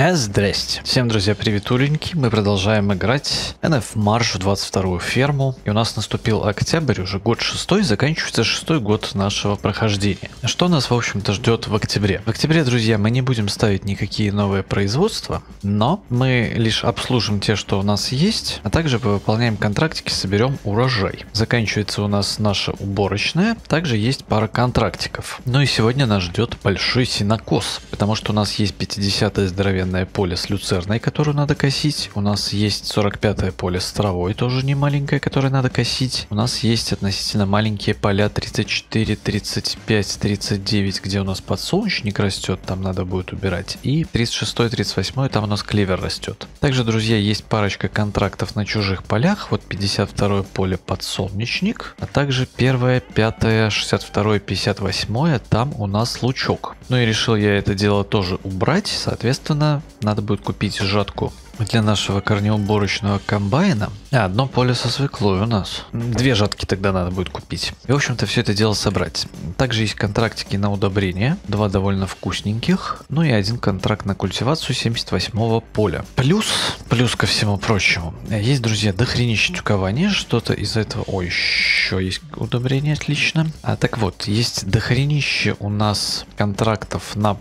Э, здрасте. Всем, друзья, привет, уленьки. Мы продолжаем играть NF в 22 ферму. И у нас наступил октябрь, уже год шестой, заканчивается шестой год нашего прохождения. Что нас, в общем-то, ждет в октябре? В октябре, друзья, мы не будем ставить никакие новые производства, но мы лишь обслужим те, что у нас есть, а также выполняем контрактики, соберем урожай. Заканчивается у нас наша уборочная, также есть пара контрактиков. Ну и сегодня нас ждет большой синокос, потому что у нас есть 50-е здоровенное поле с люцерной, которую надо косить. У нас есть 45-е поле с травой, тоже не маленькое, которое надо косить. У нас есть относительно маленькие поля 34, 35, 39, где у нас подсолнечник растет, там надо будет убирать. И 36, 38, там у нас клевер растет. Также, друзья, есть парочка контрактов на чужих полях. Вот 52 поле подсолнечник, а также 1, 5, 62, 58, там у нас лучок. Ну и решил я это дело тоже убрать, соответственно, надо будет купить жатку для нашего корнеуборочного комбайна. А, одно поле со свеклой у нас. Две жатки тогда надо будет купить. И, в общем-то, все это дело собрать. Также есть контрактики на удобрение. Два довольно вкусненьких. Ну и один контракт на культивацию 78 поля. Плюс, плюс ко всему прочему, есть, друзья, дохренище тюкования. Что-то из этого... Ой, еще есть удобрение, отлично. А так вот, есть дохренище у нас контрактов на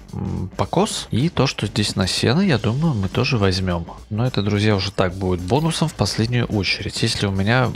покос. И то, что здесь на сено, я думаю, мы тоже возьмем. Но это, друзья, уже так будет бонусом в последнюю очередь, если у меня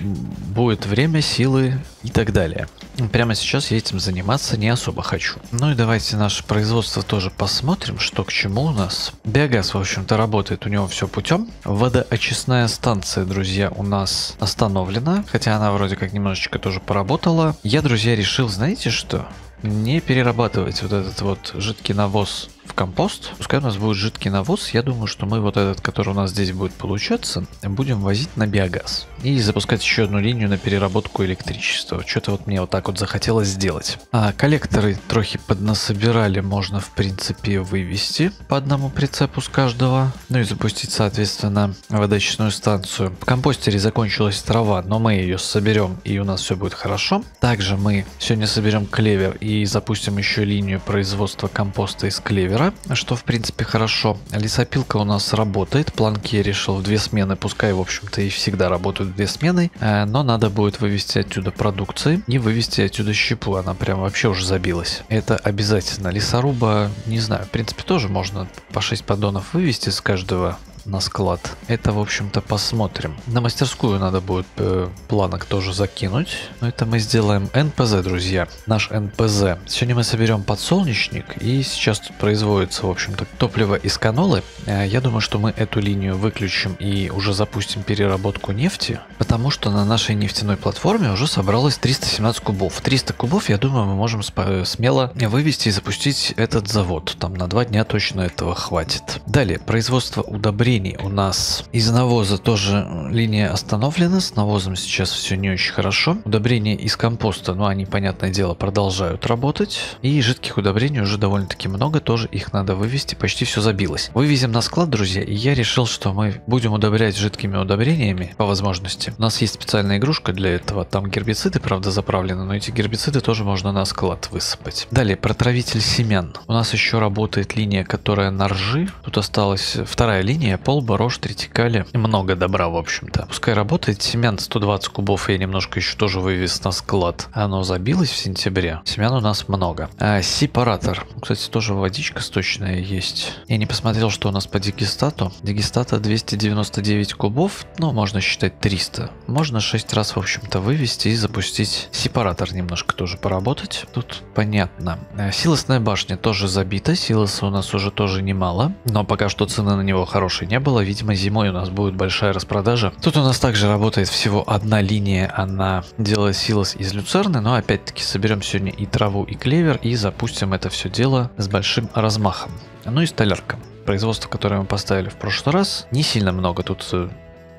будет время, силы и так далее. Прямо сейчас я этим заниматься не особо хочу. Ну и давайте наше производство тоже посмотрим, что к чему у нас. Биогаз, в общем-то, работает у него все путем. Водоочистная станция, друзья, у нас остановлена, хотя она вроде как немножечко тоже поработала. Я, друзья, решил, знаете что? Не перерабатывать вот этот вот жидкий навоз в компост. Пускай у нас будет жидкий навоз. Я думаю, что мы вот этот, который у нас здесь будет получаться, будем возить на биогаз. И запускать еще одну линию на переработку электричества. Что-то вот мне вот так вот захотелось сделать. А коллекторы трохи поднасобирали. Можно, в принципе, вывести по одному прицепу с каждого. Ну и запустить, соответственно, водочную станцию. В компостере закончилась трава, но мы ее соберем и у нас все будет хорошо. Также мы сегодня соберем клевер и запустим еще линию производства компоста из клевера клевера, что в принципе хорошо. Лесопилка у нас работает, планки я решил в две смены, пускай в общем-то и всегда работают две смены, э, но надо будет вывести отсюда продукции и вывести отсюда щепу, она прям вообще уже забилась. Это обязательно. Лесоруба, не знаю, в принципе тоже можно по 6 поддонов вывести с каждого на склад. Это, в общем-то, посмотрим. На мастерскую надо будет э, планок тоже закинуть. Но это мы сделаем НПЗ, друзья. Наш НПЗ. Сегодня мы соберем подсолнечник. И сейчас тут производится, в общем-то, топливо из канолы. Э, я думаю, что мы эту линию выключим и уже запустим переработку нефти. Потому что на нашей нефтяной платформе уже собралось 317 кубов. 300 кубов, я думаю, мы можем смело вывести и запустить этот завод. Там на два дня точно этого хватит. Далее, производство удобрений удобрений у нас из навоза тоже линия остановлена. С навозом сейчас все не очень хорошо. Удобрения из компоста, ну они, понятное дело, продолжают работать. И жидких удобрений уже довольно-таки много, тоже их надо вывести, почти все забилось. Вывезем на склад, друзья, и я решил, что мы будем удобрять жидкими удобрениями по возможности. У нас есть специальная игрушка для этого, там гербициды, правда, заправлены, но эти гербициды тоже можно на склад высыпать. Далее, протравитель семян. У нас еще работает линия, которая на ржи. Тут осталась вторая линия, пол, барош, третикали. Много добра, в общем-то. Пускай работает. Семян 120 кубов я немножко еще тоже вывез на склад. Оно забилось в сентябре. Семян у нас много. А, сепаратор. Кстати, тоже водичка сточная есть. Я не посмотрел, что у нас по дигестату. Дигестата 299 кубов. Ну, можно считать 300. Можно 6 раз, в общем-то, вывести и запустить сепаратор немножко тоже поработать. Тут понятно. А, силосная башня тоже забита. Силоса у нас уже тоже немало. Но пока что цены на него хорошие не было. Видимо, зимой у нас будет большая распродажа. Тут у нас также работает всего одна линия. Она делает силос из люцерны. Но опять-таки соберем сегодня и траву, и клевер. И запустим это все дело с большим размахом. Ну и столярка. Производство, которое мы поставили в прошлый раз. Не сильно много тут э,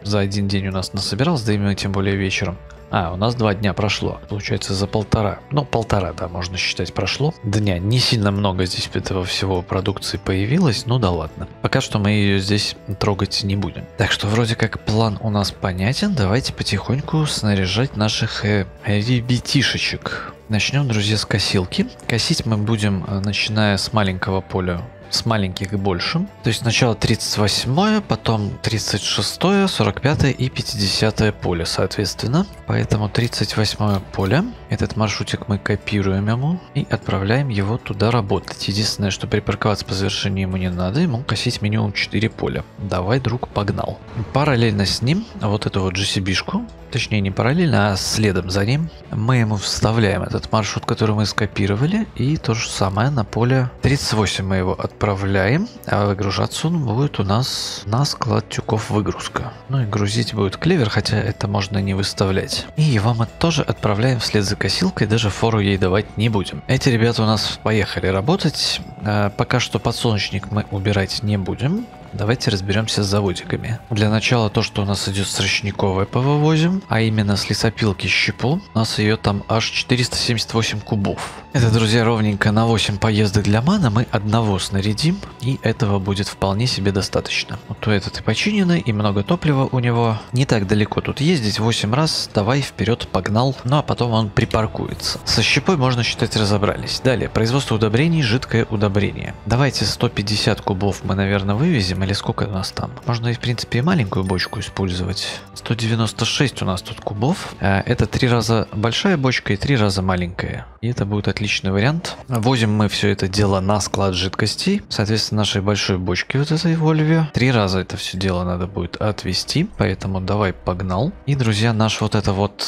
за один день у нас насобиралось, да и мы тем более вечером. А, у нас два дня прошло. Получается, за полтора. Ну, полтора, да, можно считать, прошло. Дня. Не сильно много здесь этого всего продукции появилось. Ну да ладно. Пока что мы ее здесь трогать не будем. Так что вроде как план у нас понятен. Давайте потихоньку снаряжать наших э, ребятишечек. Начнем, друзья, с косилки. Косить мы будем, э, начиная с маленького поля с маленьких к большим. То есть сначала 38, потом 36, 45 и 50 поле, соответственно. Поэтому 38 поле. Этот маршрутик мы копируем ему и отправляем его туда работать. Единственное, что припарковаться по завершении ему не надо, ему косить минимум 4 поля. Давай, друг, погнал. Параллельно с ним вот эту вот GCB-шку точнее не параллельно, а следом за ним, мы ему вставляем этот маршрут, который мы скопировали, и то же самое на поле 38 мы его отправляем, а выгружаться он будет у нас на склад тюков выгрузка. Ну и грузить будет клевер, хотя это можно не выставлять. И его мы тоже отправляем вслед за косилкой, даже фору ей давать не будем. Эти ребята у нас поехали работать, а пока что подсолнечник мы убирать не будем, Давайте разберемся с заводиками. Для начала то, что у нас идет с ручниковой повывозим, а именно с лесопилки щепу. У нас ее там аж 478 кубов. Это, друзья, ровненько на 8 поездок для мана мы одного снарядим, и этого будет вполне себе достаточно. Вот то этот и починенный, и много топлива у него. Не так далеко тут ездить, 8 раз, давай вперед, погнал. Ну а потом он припаркуется. Со щепой можно считать разобрались. Далее, производство удобрений, жидкое удобрение. Давайте 150 кубов мы, наверное, вывезем, или сколько у нас там? Можно, в принципе, и маленькую бочку использовать. 196 у нас тут кубов. Э, это три раза большая бочка и три раза маленькая. И это будет отличный вариант. Возим мы все это дело на склад жидкостей. Соответственно, нашей большой бочки вот этой Вольве. Три раза это все дело надо будет отвести. Поэтому давай погнал. И, друзья, наш вот это вот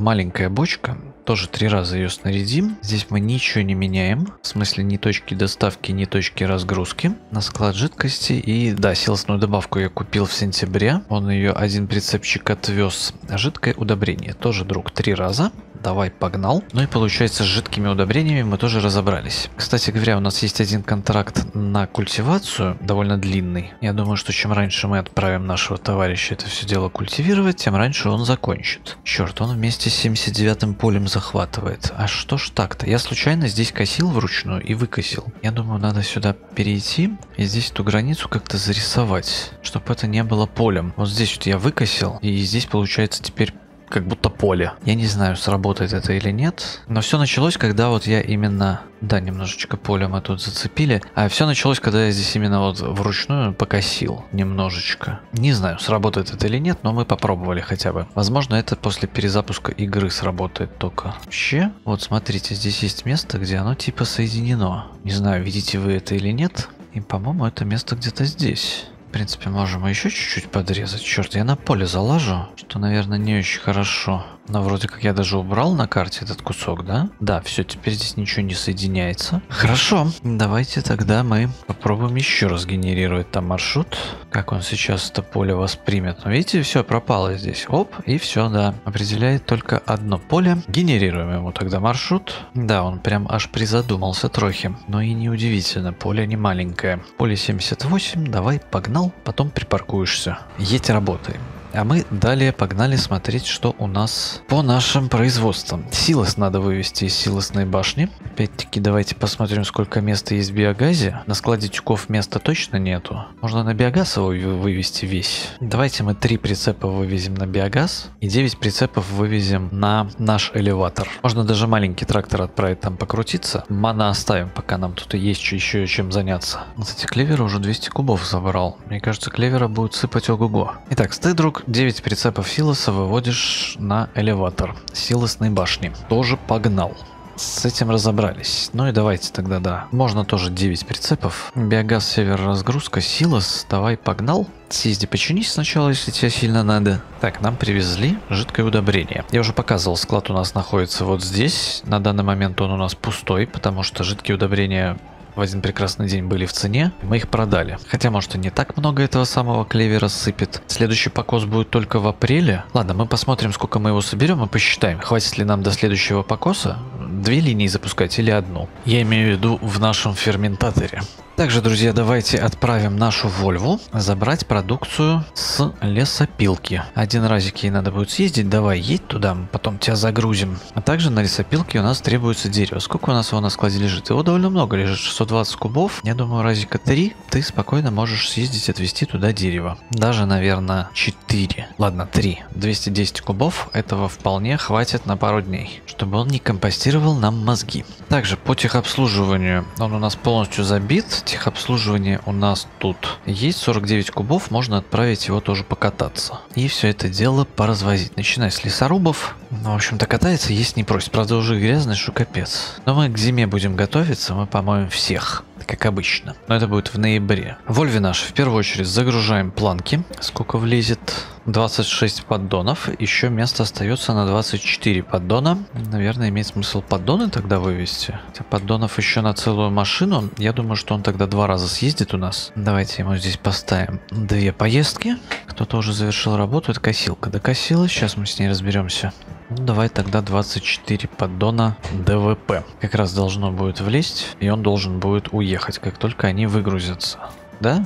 маленькая бочка. Тоже три раза ее снарядим. Здесь мы ничего не меняем. В смысле ни точки доставки, ни точки разгрузки. На склад жидкости. И да, силосную добавку я купил в сентябре. Он ее один прицепчик отвез. Жидкое удобрение. Тоже, друг, три раза. Давай, погнал. Ну и получается, с жидкими удобрениями мы тоже разобрались. Кстати говоря, у нас есть один контракт на культивацию, довольно длинный. Я думаю, что чем раньше мы отправим нашего товарища это все дело культивировать, тем раньше он закончит. Черт, он вместе с 79-м полем захватывает. А что ж так-то? Я случайно здесь косил вручную и выкосил. Я думаю, надо сюда перейти и здесь эту границу как-то зарисовать, чтобы это не было полем. Вот здесь вот я выкосил, и здесь получается теперь как будто поле. Я не знаю, сработает это или нет. Но все началось, когда вот я именно... Да, немножечко поле мы тут зацепили. А все началось, когда я здесь именно вот вручную покосил немножечко. Не знаю, сработает это или нет, но мы попробовали хотя бы. Возможно, это после перезапуска игры сработает только. Вообще, вот смотрите, здесь есть место, где оно типа соединено. Не знаю, видите вы это или нет. И, по-моему, это место где-то здесь. В принципе, можем еще чуть-чуть подрезать. Черт, я на поле залажу, что, наверное, не очень хорошо. Но вроде как я даже убрал на карте этот кусок, да? Да, все, теперь здесь ничего не соединяется. Хорошо, давайте тогда мы попробуем еще раз генерировать там маршрут. Как он сейчас это поле воспримет. Ну, видите, все пропало здесь. Оп, и все, да. Определяет только одно поле. Генерируем ему тогда маршрут. Да, он прям аж призадумался трохи. Но и неудивительно, поле не маленькое. Поле 78, давай, погнал, потом припаркуешься. Едь, работаем. А мы далее погнали смотреть, что у нас по нашим производствам. Силос надо вывести из силосной башни. Опять-таки давайте посмотрим, сколько места есть в биогазе. На складе тюков места точно нету. Можно на биогаз его вывести весь. Давайте мы 3 прицепа вывезем на биогаз и 9 прицепов вывезем на наш элеватор. Можно даже маленький трактор отправить там покрутиться. Мана оставим, пока нам тут есть еще чем заняться. Кстати, клевера уже 200 кубов забрал. Мне кажется, клевера будет сыпать ого-го. Итак, ты, друг, 9 прицепов силоса выводишь на элеватор силосной башни. Тоже погнал. С этим разобрались. Ну и давайте тогда, да. Можно тоже 9 прицепов. Биогаз, север, разгрузка, силос. Давай, погнал. Съезди починись сначала, если тебе сильно надо. Так, нам привезли жидкое удобрение. Я уже показывал, склад у нас находится вот здесь. На данный момент он у нас пустой, потому что жидкие удобрения в один прекрасный день были в цене, мы их продали. Хотя, может, и не так много этого самого клевера сыпет. Следующий покос будет только в апреле. Ладно, мы посмотрим, сколько мы его соберем и посчитаем, хватит ли нам до следующего покоса. Две линии запускать или одну. Я имею в виду в нашем ферментаторе. Также, друзья, давайте отправим нашу Вольву забрать продукцию с лесопилки. Один разик ей надо будет съездить, давай, едь туда, потом тебя загрузим. А также на лесопилке у нас требуется дерево. Сколько у нас его на складе лежит? Его довольно много лежит, 620 кубов. Я думаю, разика 3 ты спокойно можешь съездить отвезти туда дерево. Даже, наверное, 4. Ладно, 3. 210 кубов этого вполне хватит на пару дней, чтобы он не компостировал нам мозги. Также по техобслуживанию он у нас полностью забит. Техобслуживание у нас тут есть 49 кубов, можно отправить его тоже покататься. И все это дело поразвозить. Начиная с лесорубов. Ну, в общем-то, катается, есть не просит. Правда, уже грязный, что капец. Но мы к зиме будем готовиться, мы помоем всех как обычно. Но это будет в ноябре. Вольве наш в первую очередь загружаем планки. Сколько влезет? 26 поддонов. Еще место остается на 24 поддона. Наверное, имеет смысл поддоны тогда вывести. Хотя поддонов еще на целую машину. Я думаю, что он тогда два раза съездит у нас. Давайте ему здесь поставим две поездки. Кто-то уже завершил работу. Это косилка. Докосила. Сейчас мы с ней разберемся. Ну, давай тогда 24 поддона ДВП. Как раз должно будет влезть, и он должен будет уехать, как только они выгрузятся. Да?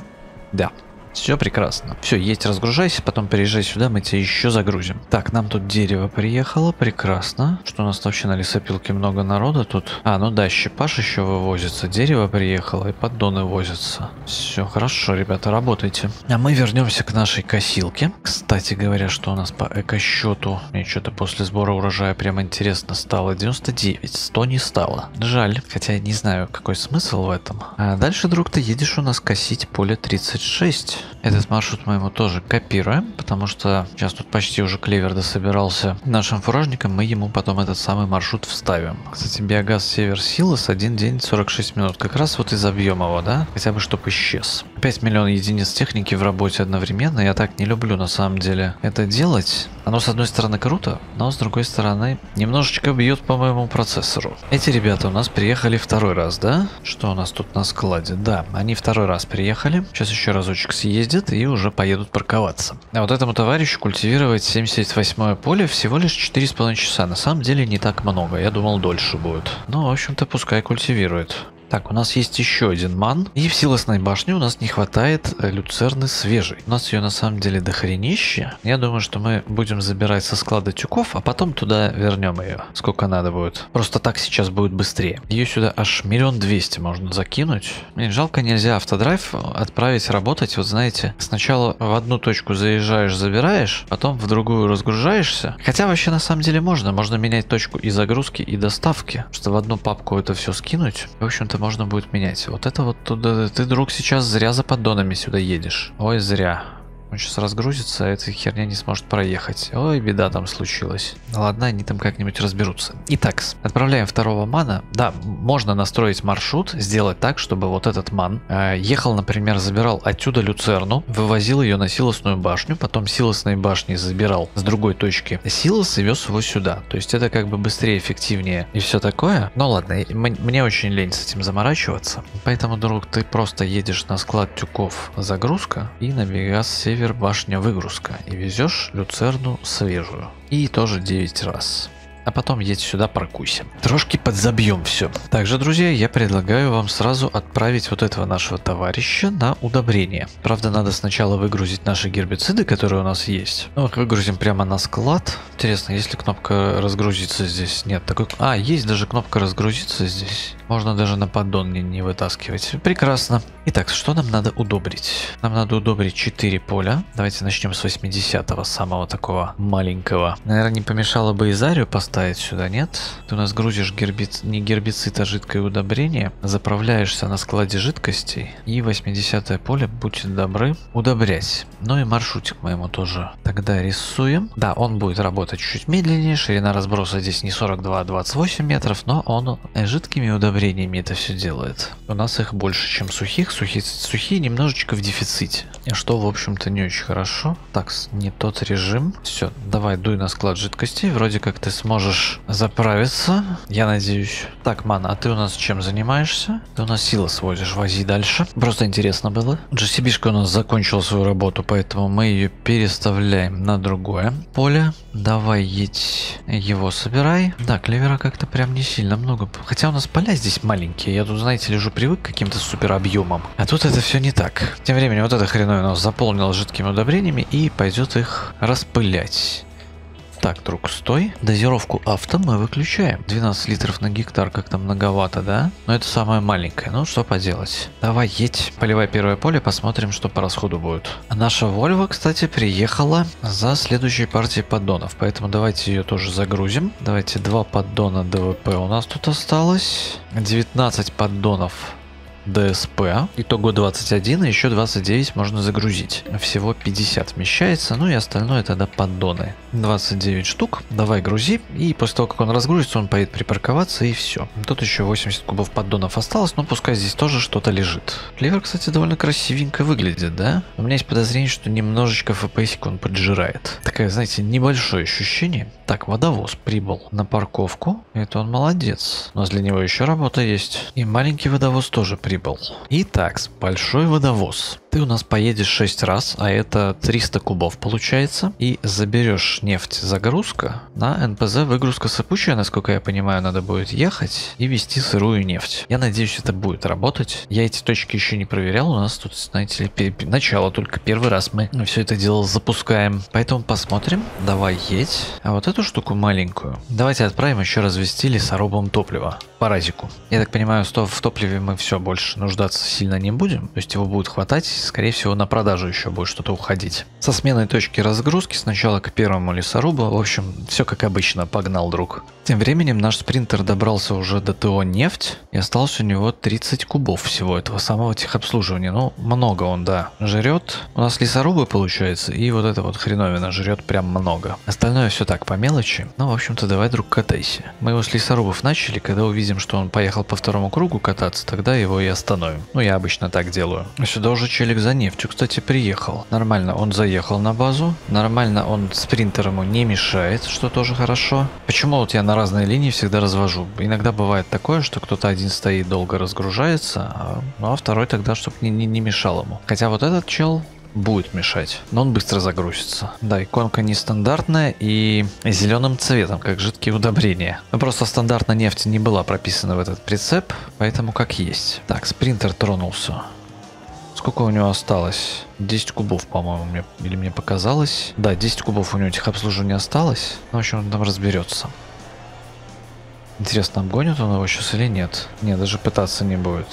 Да. Все прекрасно. Все, есть, разгружайся, потом приезжай сюда, мы тебя еще загрузим. Так, нам тут дерево приехало, прекрасно. Что у нас вообще на лесопилке много народа тут? А, ну да, щепаш еще вывозится, дерево приехало и поддоны возятся. Все, хорошо, ребята, работайте. А мы вернемся к нашей косилке. Кстати говоря, что у нас по эко-счету? Мне что-то после сбора урожая прям интересно стало. 99, 100 не стало. Жаль, хотя я не знаю, какой смысл в этом. А дальше, друг, ты едешь у нас косить поле 36. Этот маршрут мы ему тоже копируем, потому что сейчас тут почти уже клевер дособирался нашим фуражником, мы ему потом этот самый маршрут вставим. Кстати, биогаз Север Силос один день 46 минут, как раз вот из объема его, да? Хотя бы чтобы исчез. 5 миллионов единиц техники в работе одновременно, я так не люблю на самом деле это делать. Оно с одной стороны круто, но с другой стороны немножечко бьет по моему процессору. Эти ребята у нас приехали второй раз, да? Что у нас тут на складе? Да, они второй раз приехали. Сейчас еще разочек съедем съездят и уже поедут парковаться. А вот этому товарищу культивировать 78 поле всего лишь 4,5 часа. На самом деле не так много, я думал дольше будет. Ну, в общем-то, пускай культивирует. Так, у нас есть еще один ман. И в силосной башне у нас не хватает э, люцерны свежей. У нас ее на самом деле дохренище. Я думаю, что мы будем забирать со склада тюков, а потом туда вернем ее. Сколько надо будет. Просто так сейчас будет быстрее. Ее сюда аж миллион двести можно закинуть. Мне жалко нельзя автодрайв отправить работать. Вот знаете, сначала в одну точку заезжаешь, забираешь, потом в другую разгружаешься. Хотя вообще на самом деле можно. Можно менять точку и загрузки, и доставки. Что в одну папку это все скинуть. В общем-то можно будет менять. Вот это вот туда... Ты, друг, сейчас зря за поддонами сюда едешь. Ой, зря. Он сейчас разгрузится, а эта херня не сможет проехать. Ой, беда там случилась. Ладно, они там как-нибудь разберутся. Итак, отправляем второго мана. Да, можно настроить маршрут, сделать так, чтобы вот этот ман э, ехал, например, забирал отсюда люцерну, вывозил ее на силосную башню, потом силосной башни забирал с другой точки силос и вез его сюда. То есть это как бы быстрее, эффективнее и все такое. Но ладно, мне очень лень с этим заморачиваться. Поэтому, друг, ты просто едешь на склад тюков загрузка и на Вегас север башня выгрузка и везешь люцерну свежую. И тоже 9 раз а потом едь сюда прокусим. Трошки подзабьем все. Также, друзья, я предлагаю вам сразу отправить вот этого нашего товарища на удобрение. Правда, надо сначала выгрузить наши гербициды, которые у нас есть. Ну, выгрузим прямо на склад. Интересно, есть ли кнопка разгрузиться здесь? Нет, такой... А, есть даже кнопка разгрузиться здесь. Можно даже на поддон не, не вытаскивать. Прекрасно. Итак, что нам надо удобрить? Нам надо удобрить 4 поля. Давайте начнем с 80-го, самого такого маленького. Наверное, не помешало бы и Зарию поставить ставить сюда, нет? Ты у нас грузишь гербиц... не гербицид, а жидкое удобрение, заправляешься на складе жидкостей и 80 поле, будьте добры, удобрять. Ну и маршрутик моему тоже. Тогда рисуем. Да, он будет работать чуть медленнее, ширина разброса здесь не 42, а 28 метров, но он жидкими удобрениями это все делает. У нас их больше, чем сухих. Сухие, сухие немножечко в дефиците, что, в общем-то, не очень хорошо. Так, не тот режим. Все, давай дуй на склад жидкостей. Вроде как ты сможешь можешь заправиться, я надеюсь. Так, Мана, а ты у нас чем занимаешься? Ты у нас силы сводишь, вози дальше. Просто интересно было. GCB-шка у нас закончила свою работу, поэтому мы ее переставляем на другое поле. Давай едь его собирай. Да, клевера как-то прям не сильно много. Хотя у нас поля здесь здесь маленькие. Я тут, знаете, лежу привык к каким-то супер объемам. А тут это все не так. Тем временем вот эта хреновина заполнила жидкими удобрениями и пойдет их распылять. Так, друг, стой. Дозировку авто мы выключаем. 12 литров на гектар как-то многовато, да? Но это самое маленькое. Ну, что поделать. Давай, едь. Поливай первое поле, посмотрим, что по расходу будет. Наша Вольва, кстати, приехала за следующей партией поддонов. Поэтому давайте ее тоже загрузим. Давайте два поддона ДВП у нас тут осталось. 19 поддонов ДСП. Итого 21 и еще 29 можно загрузить. Всего 50 вмещается, ну и остальное тогда поддоны. 29 штук. Давай грузи. И после того, как он разгрузится, он поедет припарковаться и все. Тут еще 80 кубов поддонов осталось, но пускай здесь тоже что-то лежит. Ливер, кстати, довольно красивенько выглядит, да? У меня есть подозрение, что немножечко FPS он поджирает. Такое, знаете, небольшое ощущение. Так, водовоз прибыл на парковку. Это он молодец. У нас для него еще работа есть. И маленький водовоз тоже прибыл прибыл. Итак, большой водовоз. Ты у нас поедешь 6 раз, а это 300 кубов получается. И заберешь нефть загрузка на НПЗ выгрузка сыпучая, насколько я понимаю, надо будет ехать и вести сырую нефть. Я надеюсь, это будет работать. Я эти точки еще не проверял, у нас тут, знаете ли, начало, только первый раз мы все это дело запускаем. Поэтому посмотрим. Давай едь. А вот эту штуку маленькую. Давайте отправим еще развести лесорубом топливо. Паразику. Я так понимаю, что в топливе мы все больше нуждаться сильно не будем. То есть его будет хватать скорее всего на продажу еще будет что-то уходить. Со сменой точки разгрузки сначала к первому лесорубу, в общем, все как обычно, погнал друг. Тем временем наш спринтер добрался уже до ТО «Нефть» и осталось у него 30 кубов всего этого самого техобслуживания. Ну, много он, да, жрет. У нас лесорубы получается, и вот эта вот хреновина жрет прям много. Остальное все так, по мелочи. Ну, в общем-то, давай, друг, катайся. Мы его с лесорубов начали, когда увидим, что он поехал по второму кругу кататься, тогда его и остановим. Ну, я обычно так делаю. Сюда уже челик за нефтью, кстати, приехал. Нормально он заехал на базу. Нормально он спринтер ему не мешает, что тоже хорошо. Почему вот я на разные линии всегда развожу? Иногда бывает такое, что кто-то один стоит долго разгружается, а, ну а второй тогда, чтобы не, не, не мешал ему. Хотя вот этот чел будет мешать, но он быстро загрузится. Да, иконка нестандартная и зеленым цветом, как жидкие удобрения. Но просто стандартно нефть не была прописана в этот прицеп, поэтому как есть. Так, спринтер тронулся. Сколько у него осталось? 10 кубов, по-моему, мне, или мне показалось. Да, 10 кубов у него этих обслуживания осталось. Ну, в общем, он там разберется. Интересно, обгонит он его сейчас или нет? Не, даже пытаться не будет.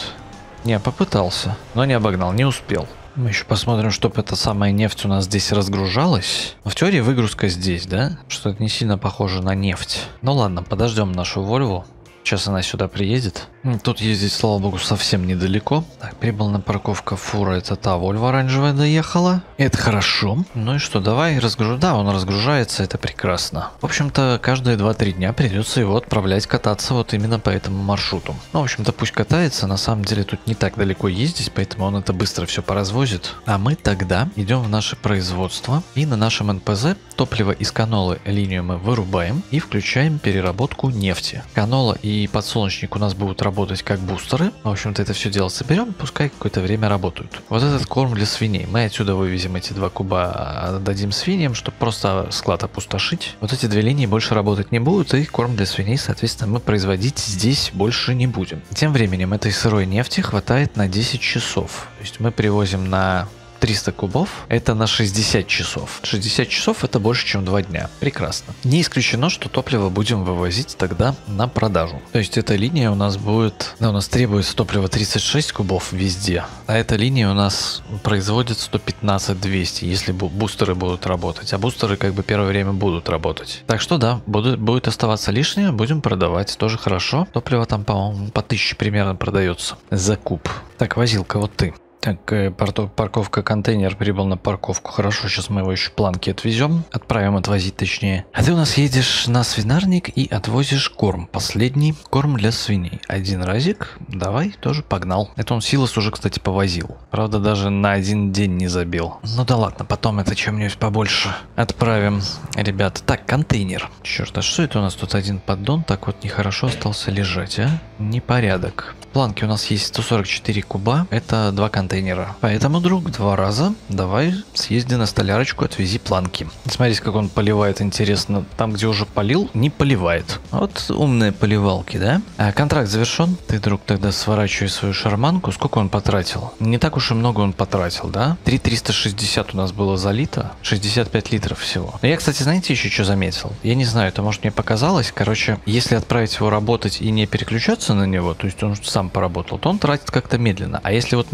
Не, попытался, но не обогнал, не успел. Мы еще посмотрим, чтобы эта самая нефть у нас здесь разгружалась. В теории выгрузка здесь, да? Что-то не сильно похоже на нефть. Ну ладно, подождем нашу Вольву. Сейчас она сюда приедет. Тут ездить, слава богу, совсем недалеко. Так, прибыл на парковка фура. Это та Вольва оранжевая доехала. Это хорошо. Ну и что, давай разгружу. Да, он разгружается, это прекрасно. В общем-то, каждые 2-3 дня придется его отправлять кататься вот именно по этому маршруту. Ну, в общем-то, пусть катается. На самом деле тут не так далеко ездить, поэтому он это быстро все поразвозит. А мы тогда идем в наше производство. И на нашем НПЗ топливо из канолы линию мы вырубаем и включаем переработку нефти. Канола и и подсолнечник у нас будут работать как бустеры. В общем-то, это все дело соберем, пускай какое-то время работают. Вот этот корм для свиней. Мы отсюда вывезем эти два куба, отдадим свиньям, чтобы просто склад опустошить. Вот эти две линии больше работать не будут, и корм для свиней, соответственно, мы производить здесь больше не будем. Тем временем этой сырой нефти хватает на 10 часов. То есть мы привозим на 300 кубов, это на 60 часов. 60 часов это больше, чем 2 дня. Прекрасно. Не исключено, что топливо будем вывозить тогда на продажу. То есть эта линия у нас будет, да, у нас требуется топливо 36 кубов везде, а эта линия у нас производит 115-200, если бустеры будут работать. А бустеры как бы первое время будут работать. Так что да, будет, будет оставаться лишнее, будем продавать, тоже хорошо. Топливо там, по-моему, по 1000 примерно продается за куб. Так, возилка, вот ты. Так, э, парковка контейнер прибыл на парковку. Хорошо, сейчас мы его еще планки отвезем. Отправим отвозить точнее. А ты у нас едешь на свинарник и отвозишь корм. Последний корм для свиней. Один разик. Давай, тоже погнал. Это он Силос уже, кстати, повозил. Правда, даже на один день не забил. Ну да ладно, потом это чем-нибудь побольше отправим. Ребята, так, контейнер. Черт, а что это у нас тут один поддон так вот нехорошо остался лежать, а? Непорядок. Планки у нас есть 144 куба. Это два контейнера контейнера. Поэтому, друг, два раза давай съезди на столярочку, отвези планки. Смотрите, как он поливает, интересно. Там, где уже полил, не поливает. Вот умные поливалки, да? А контракт завершен. Ты, друг, тогда сворачивай свою шарманку. Сколько он потратил? Не так уж и много он потратил, да? 3360 у нас было залито. 65 литров всего. Но я, кстати, знаете, еще что заметил? Я не знаю, это может мне показалось. Короче, если отправить его работать и не переключаться на него, то есть он сам поработал, то он тратит как-то медленно. А если вот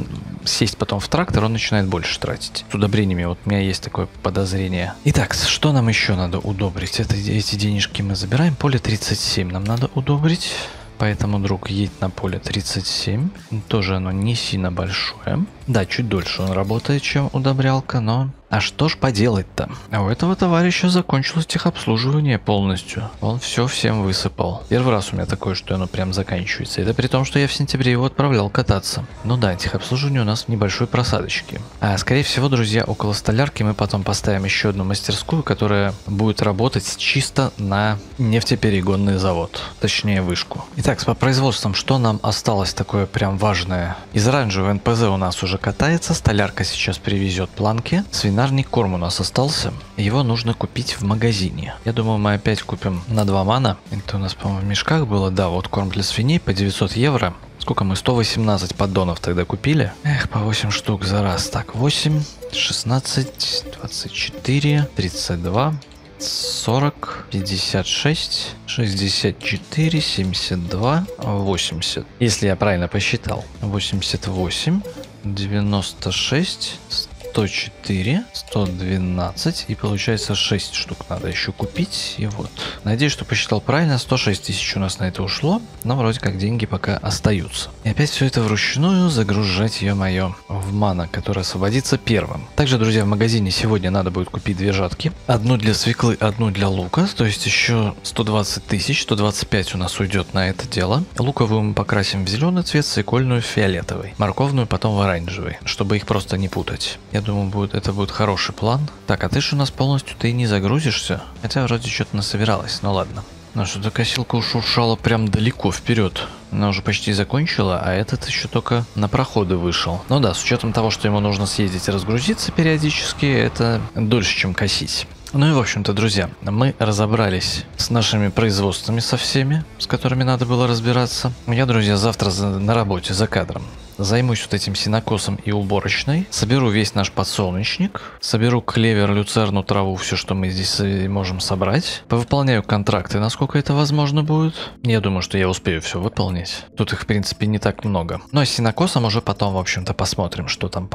сесть потом в трактор, он начинает больше тратить. С удобрениями вот у меня есть такое подозрение. Итак, что нам еще надо удобрить? Это, эти денежки мы забираем. Поле 37 нам надо удобрить. Поэтому, друг, едь на поле 37. Тоже оно не сильно большое. Да, чуть дольше он работает, чем удобрялка, но а что ж поделать-то? А у этого товарища закончилось техобслуживание полностью. Он все всем высыпал. Первый раз у меня такое, что оно прям заканчивается. Это при том, что я в сентябре его отправлял кататься. Ну да, техобслуживание у нас в небольшой просадочке. А скорее всего, друзья, около столярки мы потом поставим еще одну мастерскую, которая будет работать чисто на нефтеперегонный завод. Точнее, вышку. Итак, по производствам, что нам осталось такое прям важное? Из оранжевого НПЗ у нас уже катается, столярка сейчас привезет планки, свинарник Свинарный корм у нас остался. Его нужно купить в магазине. Я думаю, мы опять купим на 2 мана. Это у нас, по-моему, в мешках было. Да, вот корм для свиней по 900 евро. Сколько мы? 118 поддонов тогда купили. Эх, по 8 штук за раз. Так, 8, 16, 24, 32, 40, 56, 64, 72, 80. Если я правильно посчитал. 88, 96, 104, 112 и получается 6 штук надо еще купить. И вот. Надеюсь, что посчитал правильно. 106 тысяч у нас на это ушло. Но вроде как деньги пока остаются. И опять все это вручную загружать, ее мое в мана, который освободится первым. Также, друзья, в магазине сегодня надо будет купить две жатки. Одну для свеклы, одну для лука. То есть еще 120 тысяч, 125 у нас уйдет на это дело. Луковую мы покрасим в зеленый цвет, свекольную в фиолетовый. Морковную потом в оранжевый, чтобы их просто не путать. Я думаю, будет, это будет хороший план. Так, а ты же у нас полностью ты не загрузишься? Хотя вроде что-то насобиралось, ну ладно. Ну что-то косилка ушуршала прям далеко вперед. Она уже почти закончила, а этот еще только на проходы вышел. Ну да, с учетом того, что ему нужно съездить и разгрузиться периодически, это дольше, чем косить. Ну и в общем-то, друзья, мы разобрались с нашими производствами со всеми, с которыми надо было разбираться. Я, друзья, завтра на работе за кадром Займусь вот этим синокосом и уборочной. Соберу весь наш подсолнечник. Соберу клевер, люцерну, траву, все, что мы здесь э, можем собрать. Повыполняю контракты, насколько это возможно будет. Я думаю, что я успею все выполнить. Тут их, в принципе, не так много. Но с синокосом уже потом, в общем-то, посмотрим, что там.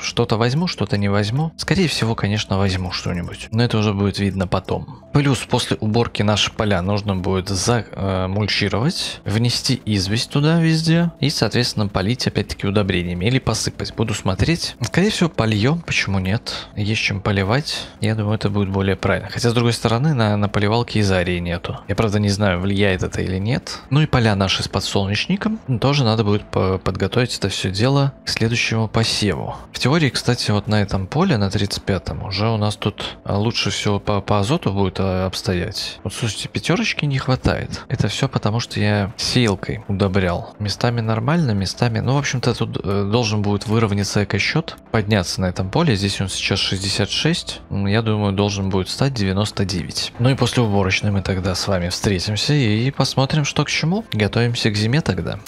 Что-то возьму, что-то не возьму. Скорее всего, конечно, возьму что-нибудь. Но это уже будет видно потом. Плюс после уборки наши поля нужно будет замульчировать, э, внести известь туда везде и, соответственно, полить опять-таки удобрениями или посыпать. Буду смотреть. Скорее всего, польем, почему нет? Есть чем поливать. Я думаю, это будет более правильно. Хотя, с другой стороны, на, на поливалке изарии нету. Я, правда, не знаю, влияет это или нет. Ну и поля наши с подсолнечником. Тоже надо будет по подготовить это все дело к следующему посеву. В теории, кстати, вот на этом поле, на 35-м, уже у нас тут а, лучше всего по, по азоту будет а, обстоять. Вот, слушайте, пятерочки не хватает. Это все потому, что я сеялкой удобрял. Местами нормально, местами... Ну, общем-то, тут э, должен будет выровняться эко-счет, подняться на этом поле. Здесь он сейчас 66. Я думаю, должен будет стать 99. Ну и после уборочной мы тогда с вами встретимся и посмотрим, что к чему. Готовимся к зиме тогда.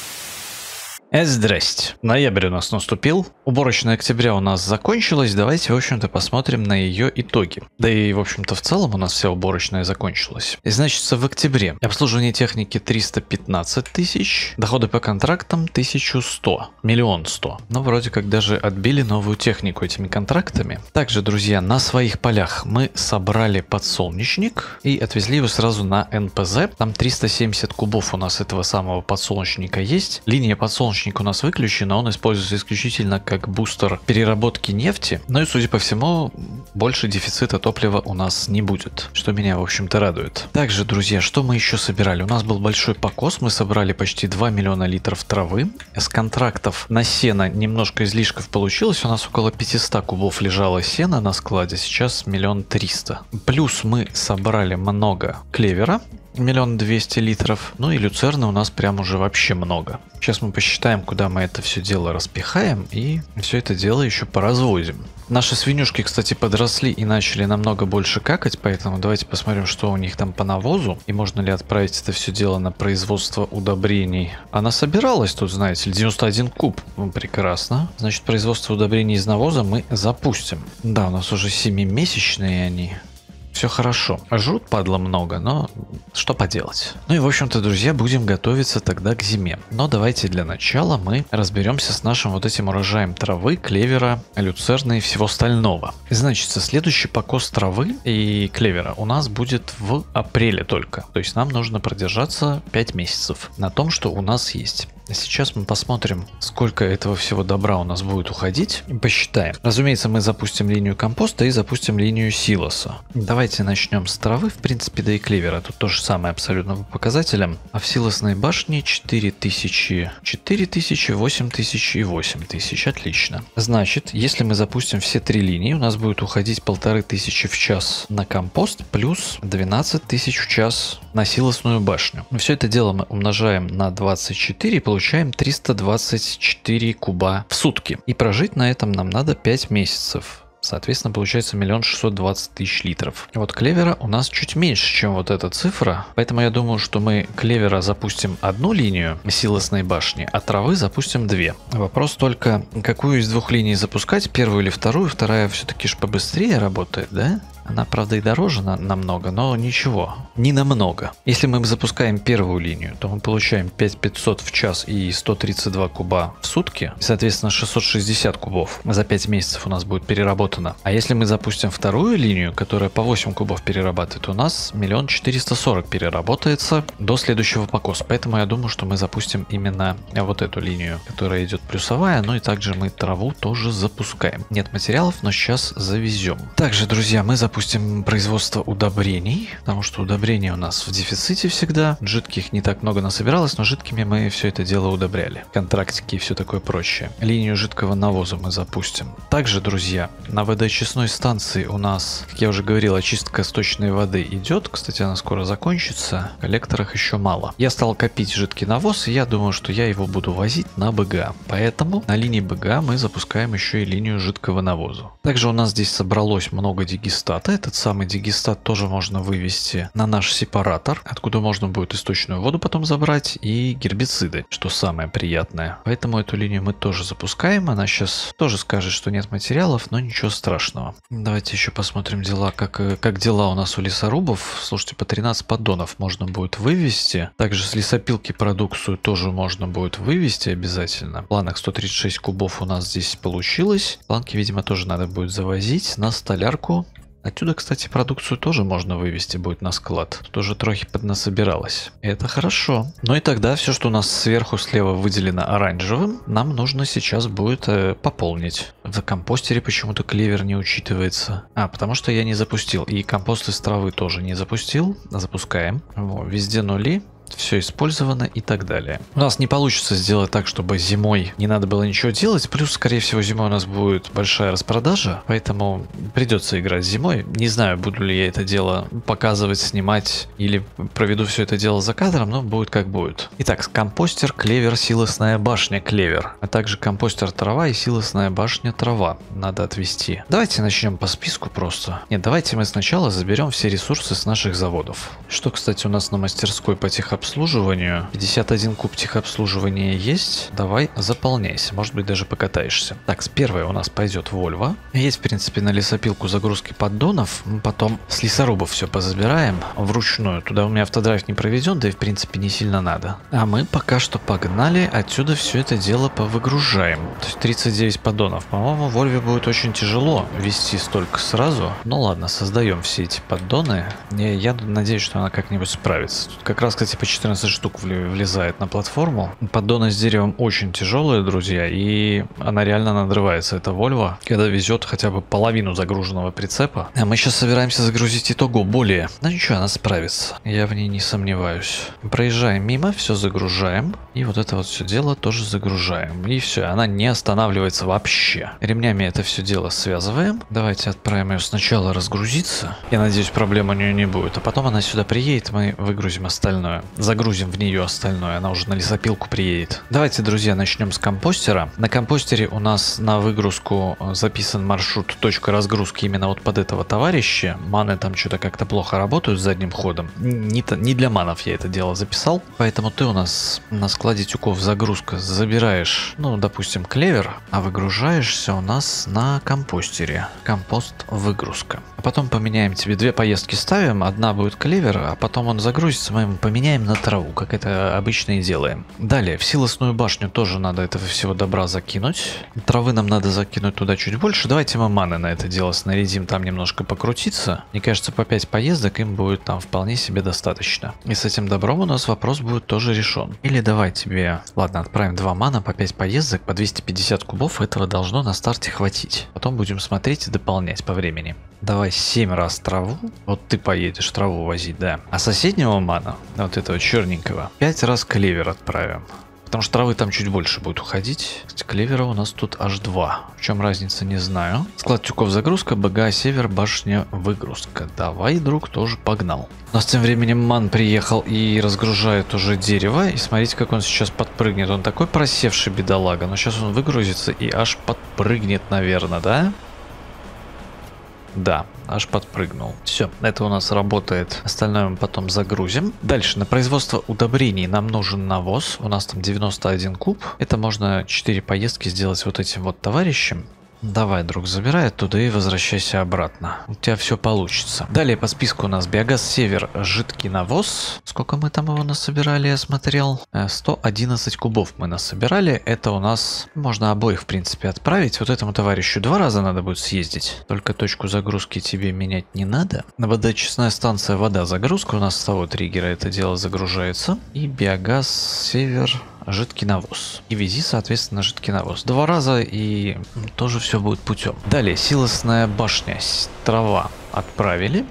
Э, здрасте. Ноябрь у нас наступил. Уборочная октября у нас закончилась. Давайте, в общем-то, посмотрим на ее итоги. Да и, в общем-то, в целом у нас вся уборочная закончилась. И, значит, в октябре обслуживание техники 315 тысяч, доходы по контрактам 1100, миллион сто. Но вроде как даже отбили новую технику этими контрактами. Также, друзья, на своих полях мы собрали подсолнечник и отвезли его сразу на НПЗ. Там 370 кубов у нас этого самого подсолнечника есть. Линия подсолнечника источник у нас выключен, а он используется исключительно как бустер переработки нефти. Ну и, судя по всему, больше дефицита топлива у нас не будет, что меня, в общем-то, радует. Также, друзья, что мы еще собирали? У нас был большой покос, мы собрали почти 2 миллиона литров травы. С контрактов на сено немножко излишков получилось, у нас около 500 кубов лежало сена на складе, сейчас миллион триста. Плюс мы собрали много клевера, миллион двести литров. Ну и люцерны у нас прям уже вообще много. Сейчас мы посчитаем, куда мы это все дело распихаем и все это дело еще поразвозим. Наши свинюшки, кстати, подросли и начали намного больше какать, поэтому давайте посмотрим, что у них там по навозу и можно ли отправить это все дело на производство удобрений. Она собиралась тут, знаете ли, 91 куб. Ну, прекрасно. Значит, производство удобрений из навоза мы запустим. Да, у нас уже 7-месячные они все хорошо. Жрут падла много, но что поделать. Ну и в общем-то, друзья, будем готовиться тогда к зиме. Но давайте для начала мы разберемся с нашим вот этим урожаем травы, клевера, люцерны и всего остального. Значит, следующий покос травы и клевера у нас будет в апреле только. То есть нам нужно продержаться 5 месяцев на том, что у нас есть. Сейчас мы посмотрим, сколько этого всего добра у нас будет уходить. Посчитаем. Разумеется, мы запустим линию компоста и запустим линию силоса. Давайте начнем с травы, в принципе, да и клевера. Тут то же самое абсолютно по показателям. А в силосной башне 4000, 4000, 8000 и 8000. Отлично. Значит, если мы запустим все три линии, у нас будет уходить полторы тысячи в час на компост, плюс 12 тысяч в час на силосную башню. Все это дело мы умножаем на 24 и получаем 324 куба в сутки. И прожить на этом нам надо 5 месяцев. Соответственно, получается миллион шестьсот двадцать тысяч литров. Вот клевера у нас чуть меньше, чем вот эта цифра. Поэтому я думаю, что мы клевера запустим одну линию силосной башни, а травы запустим две. Вопрос только, какую из двух линий запускать, первую или вторую. Вторая все-таки ж побыстрее работает, да? Она, правда, и дороже на, намного, но ничего, не намного. Если мы запускаем первую линию, то мы получаем 5500 в час и 132 куба в сутки. Соответственно, 660 кубов за 5 месяцев у нас будет переработано. А если мы запустим вторую линию, которая по 8 кубов перерабатывает, у нас миллион четыреста сорок переработается до следующего покоса. Поэтому я думаю, что мы запустим именно вот эту линию, которая идет плюсовая. Ну и также мы траву тоже запускаем. Нет материалов, но сейчас завезем. Также, друзья, мы запустим допустим, производство удобрений, потому что удобрения у нас в дефиците всегда. Жидких не так много насобиралось, но жидкими мы все это дело удобряли. Контрактики и все такое прочее. Линию жидкого навоза мы запустим. Также, друзья, на водоочистной станции у нас, как я уже говорил, очистка сточной воды идет. Кстати, она скоро закончится. В коллекторах еще мало. Я стал копить жидкий навоз, и я думаю, что я его буду возить на БГ. Поэтому на линии БГ мы запускаем еще и линию жидкого навоза. Также у нас здесь собралось много дегистатов дигистата. Этот самый дигистат тоже можно вывести на наш сепаратор, откуда можно будет источную воду потом забрать и гербициды, что самое приятное. Поэтому эту линию мы тоже запускаем. Она сейчас тоже скажет, что нет материалов, но ничего страшного. Давайте еще посмотрим дела, как, как дела у нас у лесорубов. Слушайте, по 13 поддонов можно будет вывести. Также с лесопилки продукцию тоже можно будет вывести обязательно. В планах 136 кубов у нас здесь получилось. Планки, видимо, тоже надо будет завозить на столярку. Отсюда, кстати, продукцию тоже можно вывести будет на склад. Тоже трохи поднасобиралось. Это хорошо. Ну и тогда все, что у нас сверху слева выделено оранжевым, нам нужно сейчас будет э, пополнить. В компостере почему-то клевер не учитывается. А, потому что я не запустил. И компост из травы тоже не запустил. Запускаем. Во, везде нули все использовано и так далее. У нас не получится сделать так, чтобы зимой не надо было ничего делать, плюс, скорее всего, зимой у нас будет большая распродажа, поэтому придется играть зимой. Не знаю, буду ли я это дело показывать, снимать или проведу все это дело за кадром, но будет как будет. Итак, компостер, клевер, силосная башня, клевер, а также компостер трава и силосная башня трава надо отвести. Давайте начнем по списку просто. Нет, давайте мы сначала заберем все ресурсы с наших заводов. Что, кстати, у нас на мастерской по техобслуживанию техобслуживанию. 51 куб техобслуживания есть. Давай заполняйся. Может быть даже покатаешься. Так, с первой у нас пойдет Вольво. Есть, в принципе, на лесопилку загрузки поддонов. Мы потом с лесорубов все позабираем вручную. Туда у меня автодрайв не проведен, да и в принципе не сильно надо. А мы пока что погнали. Отсюда все это дело повыгружаем. То есть 39 поддонов. По-моему, Вольве будет очень тяжело вести столько сразу. Ну ладно, создаем все эти поддоны. Я, я надеюсь, что она как-нибудь справится. Тут как раз, кстати, по 14 штук влезает на платформу. Поддоны с деревом очень тяжелые, друзья, и она реально надрывается, эта Volvo, когда везет хотя бы половину загруженного прицепа. А мы сейчас собираемся загрузить итого более. Ну ничего, она справится. Я в ней не сомневаюсь. Проезжаем мимо, все загружаем. И вот это вот все дело тоже загружаем. И все, она не останавливается вообще. Ремнями это все дело связываем. Давайте отправим ее сначала разгрузиться. Я надеюсь, проблем у нее не будет. А потом она сюда приедет, мы выгрузим остальное. Загрузим в нее остальное. Она уже на лесопилку приедет. Давайте, друзья, начнем с компостера. На компостере у нас на выгрузку записан маршрут точка разгрузки именно вот под этого товарища. Маны там что-то как-то плохо работают задним ходом. Не, не для манов я это дело записал. Поэтому ты у нас на складе тюков загрузка забираешь, ну, допустим, клевер, а выгружаешься у нас на компостере. Компост выгрузка. А потом поменяем тебе две поездки ставим. Одна будет клевер, а потом он загрузится, мы ему поменяем на траву, как это обычно и делаем. Далее, в силосную башню тоже надо этого всего добра закинуть. Травы нам надо закинуть туда чуть больше. Давайте мы маны на это дело снарядим, там немножко покрутиться. Мне кажется, по 5 поездок им будет там вполне себе достаточно. И с этим добром у нас вопрос будет тоже решен. Или давай тебе, ладно, отправим 2 мана по 5 поездок, по 250 кубов, этого должно на старте хватить. Потом будем смотреть и дополнять по времени. Давай 7 раз траву. Вот ты поедешь траву возить, да. А соседнего мана, вот этого черненького, 5 раз клевер отправим. Потому что травы там чуть больше будет уходить. Клевера у нас тут аж два. В чем разница, не знаю. Склад тюков загрузка, БГА север, башня выгрузка. Давай, друг, тоже погнал. У нас тем временем Ман приехал и разгружает уже дерево. И смотрите, как он сейчас подпрыгнет. Он такой просевший бедолага. Но сейчас он выгрузится и аж подпрыгнет, наверное, да? Да, аж подпрыгнул. Все, это у нас работает. Остальное мы потом загрузим. Дальше, на производство удобрений нам нужен навоз. У нас там 91 куб. Это можно 4 поездки сделать вот этим вот товарищем. Давай, друг, забирай оттуда и возвращайся обратно. У тебя все получится. Далее по списку у нас биогаз север, жидкий навоз. Сколько мы там его насобирали, я смотрел? 111 э, кубов мы насобирали. Это у нас можно обоих, в принципе, отправить. Вот этому товарищу два раза надо будет съездить. Только точку загрузки тебе менять не надо. На водочистная станция вода загрузка у нас с того триггера это дело загружается. И биогаз север жидкий навоз. И вези, соответственно, жидкий навоз. Два раза и тоже все будет путем. Далее, силосная башня, трава отправили.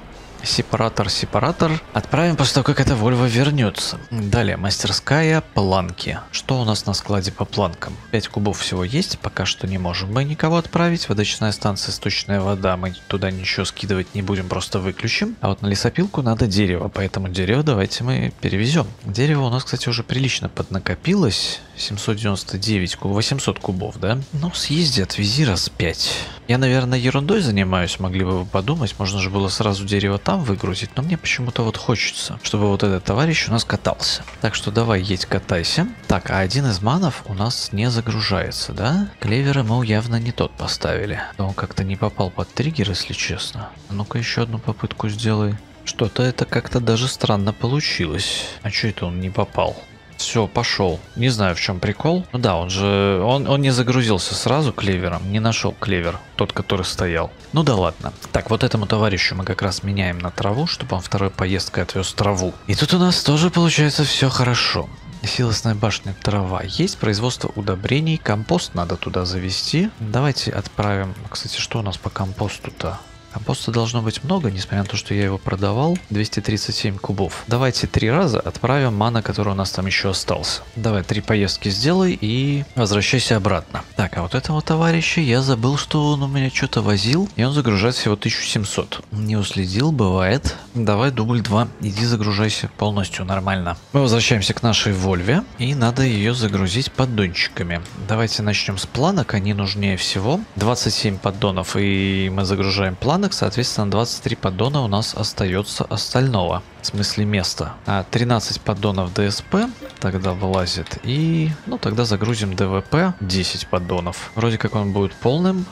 Сепаратор, сепаратор. Отправим после того, как эта Вольва вернется. Далее, мастерская, планки. Что у нас на складе по планкам? 5 кубов всего есть, пока что не можем мы никого отправить. Водочная станция, сточная вода, мы туда ничего скидывать не будем, просто выключим. А вот на лесопилку надо дерево, поэтому дерево давайте мы перевезем. Дерево у нас, кстати, уже прилично поднакопилось. 799 кубов, 800 кубов, да? Ну, съезди, отвези раз 5. Я, наверное, ерундой занимаюсь, могли бы вы подумать. Можно же было сразу дерево там выгрузить, но мне почему-то вот хочется, чтобы вот этот товарищ у нас катался. Так что давай, едь, катайся. Так, а один из манов у нас не загружается, да? Клевера мы явно не тот поставили. Он как-то не попал под триггер, если честно. Ну-ка еще одну попытку сделай. Что-то это как-то даже странно получилось. А что это он не попал? Все, пошел. Не знаю, в чем прикол. Ну да, он же... Он, он не загрузился сразу клевером. Не нашел клевер. Тот, который стоял. Ну да ладно. Так, вот этому товарищу мы как раз меняем на траву, чтобы он второй поездкой отвез траву. И тут у нас тоже получается все хорошо. Силосная башня трава есть, производство удобрений, компост надо туда завести. Давайте отправим, кстати, что у нас по компосту-то? Компоста должно быть много, несмотря на то, что я его продавал. 237 кубов. Давайте три раза отправим мана, который у нас там еще остался. Давай три поездки сделай и возвращайся обратно. Так, а вот этого товарища я забыл, что он у меня что-то возил. И он загружает всего 1700. Не уследил, бывает. Давай дубль 2. Иди загружайся полностью нормально. Мы возвращаемся к нашей Вольве. И надо ее загрузить поддончиками. Давайте начнем с планок. Они нужнее всего. 27 поддонов и мы загружаем планы банок, соответственно 23 поддона у нас остается остального. В смысле места. А 13 поддонов ДСП тогда вылазит. И ну тогда загрузим ДВП 10 поддонов. Вроде как он будет полным.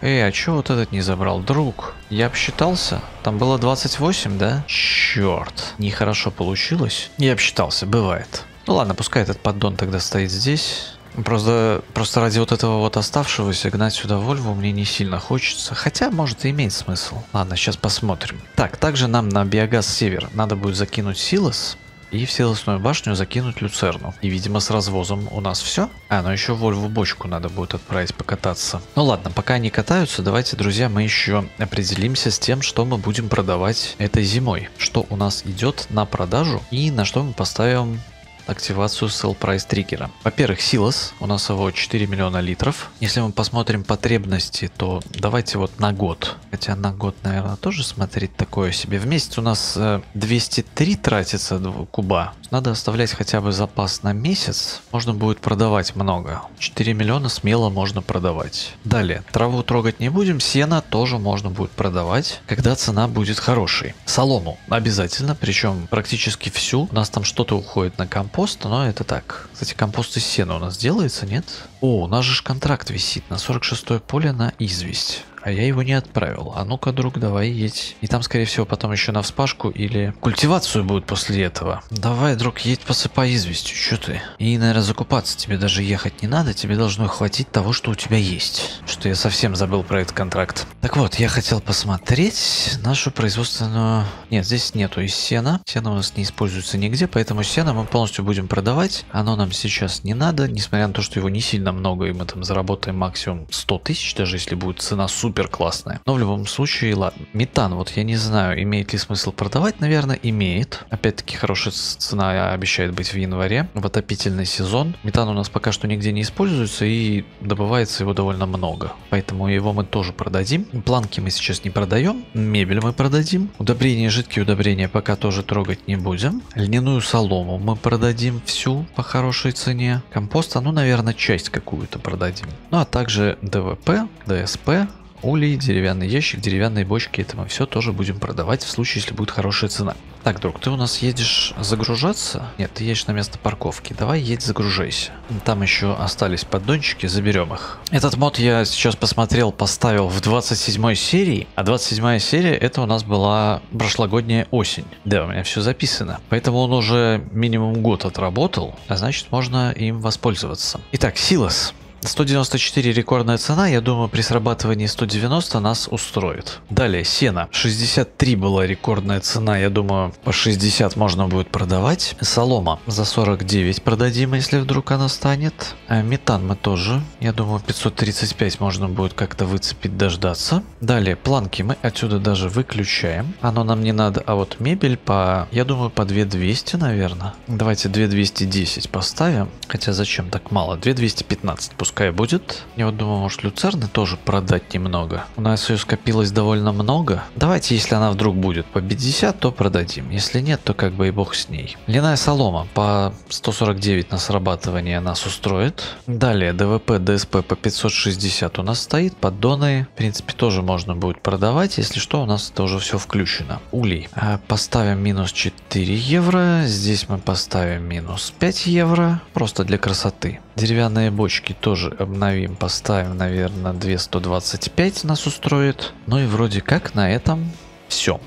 Эй, а чё вот этот не забрал? Друг, я обсчитался. Там было 28, да? Черт, нехорошо получилось. Я обсчитался, бывает. Ну ладно, пускай этот поддон тогда стоит здесь. Просто, просто ради вот этого вот оставшегося гнать сюда Вольву мне не сильно хочется. Хотя, может и имеет смысл. Ладно, сейчас посмотрим. Так, также нам на биогаз север надо будет закинуть силос. И в силосную башню закинуть люцерну. И, видимо, с развозом у нас все. А, ну еще Вольву бочку надо будет отправить покататься. Ну ладно, пока они катаются, давайте, друзья, мы еще определимся с тем, что мы будем продавать этой зимой. Что у нас идет на продажу и на что мы поставим активацию sell price триггера. Во-первых, силос, у нас его 4 миллиона литров. Если мы посмотрим потребности, то давайте вот на год. Хотя на год, наверное, тоже смотреть такое себе. В месяц у нас 203 э, тратится куба. Надо оставлять хотя бы запас на месяц. Можно будет продавать много. 4 миллиона смело можно продавать. Далее, траву трогать не будем. Сено тоже можно будет продавать, когда цена будет хорошей. Солому обязательно, причем практически всю. У нас там что-то уходит на компот компост, но это так. Кстати, компост из сена у нас делается, нет? О, у нас же контракт висит на 46 поле на известь а я его не отправил. А ну-ка, друг, давай едь. И там, скорее всего, потом еще на вспашку или культивацию будет после этого. Давай, друг, едь посыпай известью, что ты? И, наверное, закупаться тебе даже ехать не надо, тебе должно хватить того, что у тебя есть. Что я совсем забыл про этот контракт. Так вот, я хотел посмотреть нашу производственную... Нет, здесь нету из сена. Сено у нас не используется нигде, поэтому сено мы полностью будем продавать. Оно нам сейчас не надо, несмотря на то, что его не сильно много, и мы там заработаем максимум 100 тысяч, даже если будет цена супер супер классная. Но в любом случае, ладно. Метан, вот я не знаю, имеет ли смысл продавать, наверное, имеет. Опять-таки, хорошая цена обещает быть в январе, в отопительный сезон. Метан у нас пока что нигде не используется и добывается его довольно много. Поэтому его мы тоже продадим. Планки мы сейчас не продаем, мебель мы продадим. Удобрения, жидкие удобрения пока тоже трогать не будем. Льняную солому мы продадим всю по хорошей цене. Компоста, ну, наверное, часть какую-то продадим. Ну, а также ДВП, ДСП, улей, деревянный ящик, деревянные бочки. Это мы все тоже будем продавать в случае, если будет хорошая цена. Так, друг, ты у нас едешь загружаться? Нет, ты едешь на место парковки. Давай едь загружайся. Там еще остались поддончики, заберем их. Этот мод я сейчас посмотрел, поставил в 27 серии. А 27 серия это у нас была прошлогодняя осень. Да, у меня все записано. Поэтому он уже минимум год отработал, а значит можно им воспользоваться. Итак, Силос. 194 рекордная цена, я думаю при срабатывании 190 нас устроит. Далее, сено. 63 была рекордная цена, я думаю по 60 можно будет продавать. Солома за 49 продадим, если вдруг она станет. А метан мы тоже, я думаю 535 можно будет как-то выцепить, дождаться. Далее, планки мы отсюда даже выключаем. Оно нам не надо, а вот мебель по, я думаю по 2200 наверное. Давайте 2210 поставим, хотя зачем так мало, 2215 пускай пускай будет. Я вот думаю, может люцерны тоже продать немного. У нас ее скопилось довольно много. Давайте, если она вдруг будет по 50, то продадим. Если нет, то как бы и бог с ней. Льняная солома по 149 на срабатывание нас устроит. Далее ДВП, ДСП по 560 у нас стоит. Поддоны, в принципе, тоже можно будет продавать. Если что, у нас тоже все включено. Улей. А, поставим минус 4 евро. Здесь мы поставим минус 5 евро. Просто для красоты. Деревянные бочки тоже обновим, поставим, наверное, 225 нас устроит. Ну и вроде как на этом все.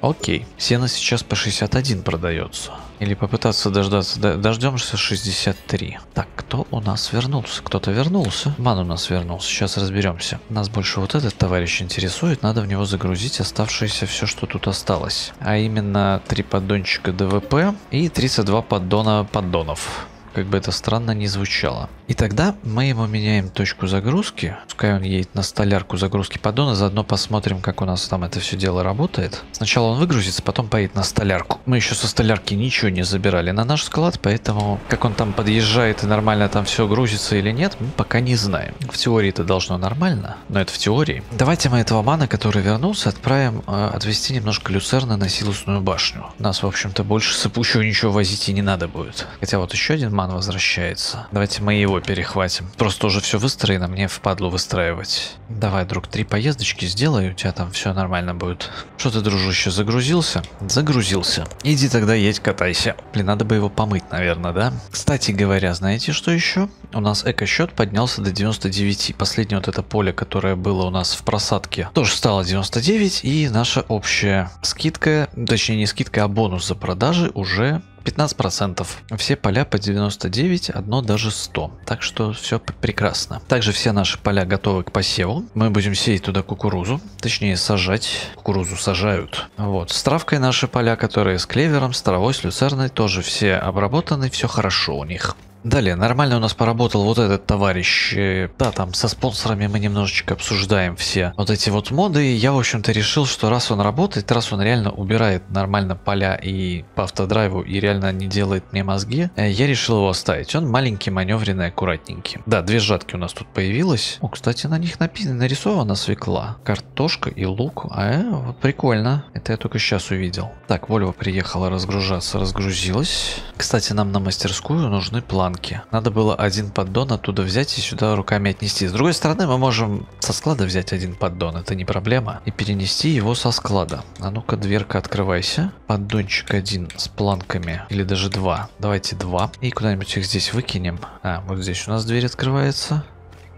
Окей, сено сейчас по 61 продается. Или попытаться дождаться, дождемся 63. Так, кто у нас вернулся? Кто-то вернулся. Ман у нас вернулся, сейчас разберемся. Нас больше вот этот товарищ интересует, надо в него загрузить оставшееся все, что тут осталось. А именно 3 поддончика ДВП и 32 поддона поддонов как бы это странно не звучало. И тогда мы ему меняем точку загрузки, пускай он едет на столярку загрузки поддона, заодно посмотрим, как у нас там это все дело работает. Сначала он выгрузится, потом поедет на столярку. Мы еще со столярки ничего не забирали на наш склад, поэтому как он там подъезжает и нормально там все грузится или нет, мы пока не знаем. В теории это должно нормально, но это в теории. Давайте мы этого мана, который вернулся, отправим э, отвезти немножко люцерна на силусную башню. Нас, в общем-то, больше сыпучего ничего возить и не надо будет. Хотя вот еще один ман Роман возвращается. Давайте мы его перехватим. Просто уже все выстроено, мне впадлу выстраивать. Давай, друг, три поездочки сделай, у тебя там все нормально будет. Что ты, дружище, загрузился? Загрузился. Иди тогда едь, катайся. Блин, надо бы его помыть наверное, да? Кстати говоря, знаете что еще? У нас эко-счет поднялся до 99. Последнее вот это поле, которое было у нас в просадке, тоже стало 99. И наша общая скидка, точнее не скидка, а бонус за продажи уже 15%. Все поля по 99, одно даже 100. Так что все прекрасно. Также все наши поля готовы к посеву. Мы будем сеять туда кукурузу, точнее сажать. Кукурузу сажают. Вот. С травкой наши поля, которые с клевером, с травой, с люцерной, тоже все обработаны, все хорошо у них. Далее, нормально у нас поработал вот этот товарищ. Э, да, там со спонсорами мы немножечко обсуждаем все вот эти вот моды. Я, в общем-то, решил, что раз он работает, раз он реально убирает нормально поля и по автодрайву, и реально не делает мне мозги, э, я решил его оставить. Он маленький, маневренный, аккуратненький. Да, две жатки у нас тут появилось. О, кстати, на них написано, нарисована свекла. Картошка и лук. А, э, вот прикольно. Это я только сейчас увидел. Так, Вольва приехала разгружаться, разгрузилась. Кстати, нам на мастерскую нужны планы банки. Надо было один поддон оттуда взять и сюда руками отнести. С другой стороны, мы можем со склада взять один поддон, это не проблема. И перенести его со склада. А ну-ка, дверка, открывайся. Поддончик один с планками. Или даже два. Давайте два. И куда-нибудь их здесь выкинем. А, вот здесь у нас дверь открывается.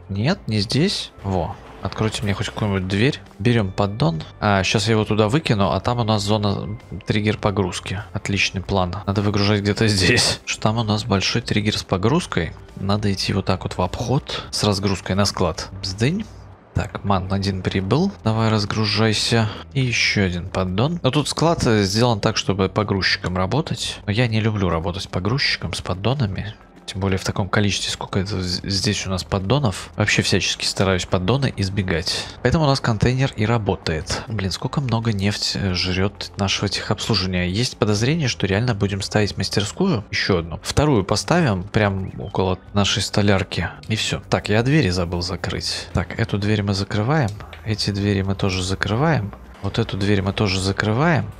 Нет, не здесь. Во, Откройте мне хоть какую-нибудь дверь. Берем поддон. А, сейчас я его туда выкину, а там у нас зона триггер погрузки. Отличный план. Надо выгружать где-то здесь. Что там у нас большой триггер с погрузкой. Надо идти вот так вот в обход с разгрузкой на склад. Сдынь. Так, ман один прибыл. Давай разгружайся. И еще один поддон. Но тут склад сделан так, чтобы погрузчиком работать. Но я не люблю работать погрузчиком, с поддонами. Тем более в таком количестве, сколько это здесь у нас поддонов. Вообще всячески стараюсь поддоны избегать. Поэтому у нас контейнер и работает. Блин, сколько много нефть э, жрет нашего техобслуживания. Есть подозрение, что реально будем ставить мастерскую. Еще одну. Вторую поставим прям около нашей столярки. И все. Так, я двери забыл закрыть. Так, эту дверь мы закрываем. Эти двери мы тоже закрываем. Вот эту дверь мы тоже закрываем.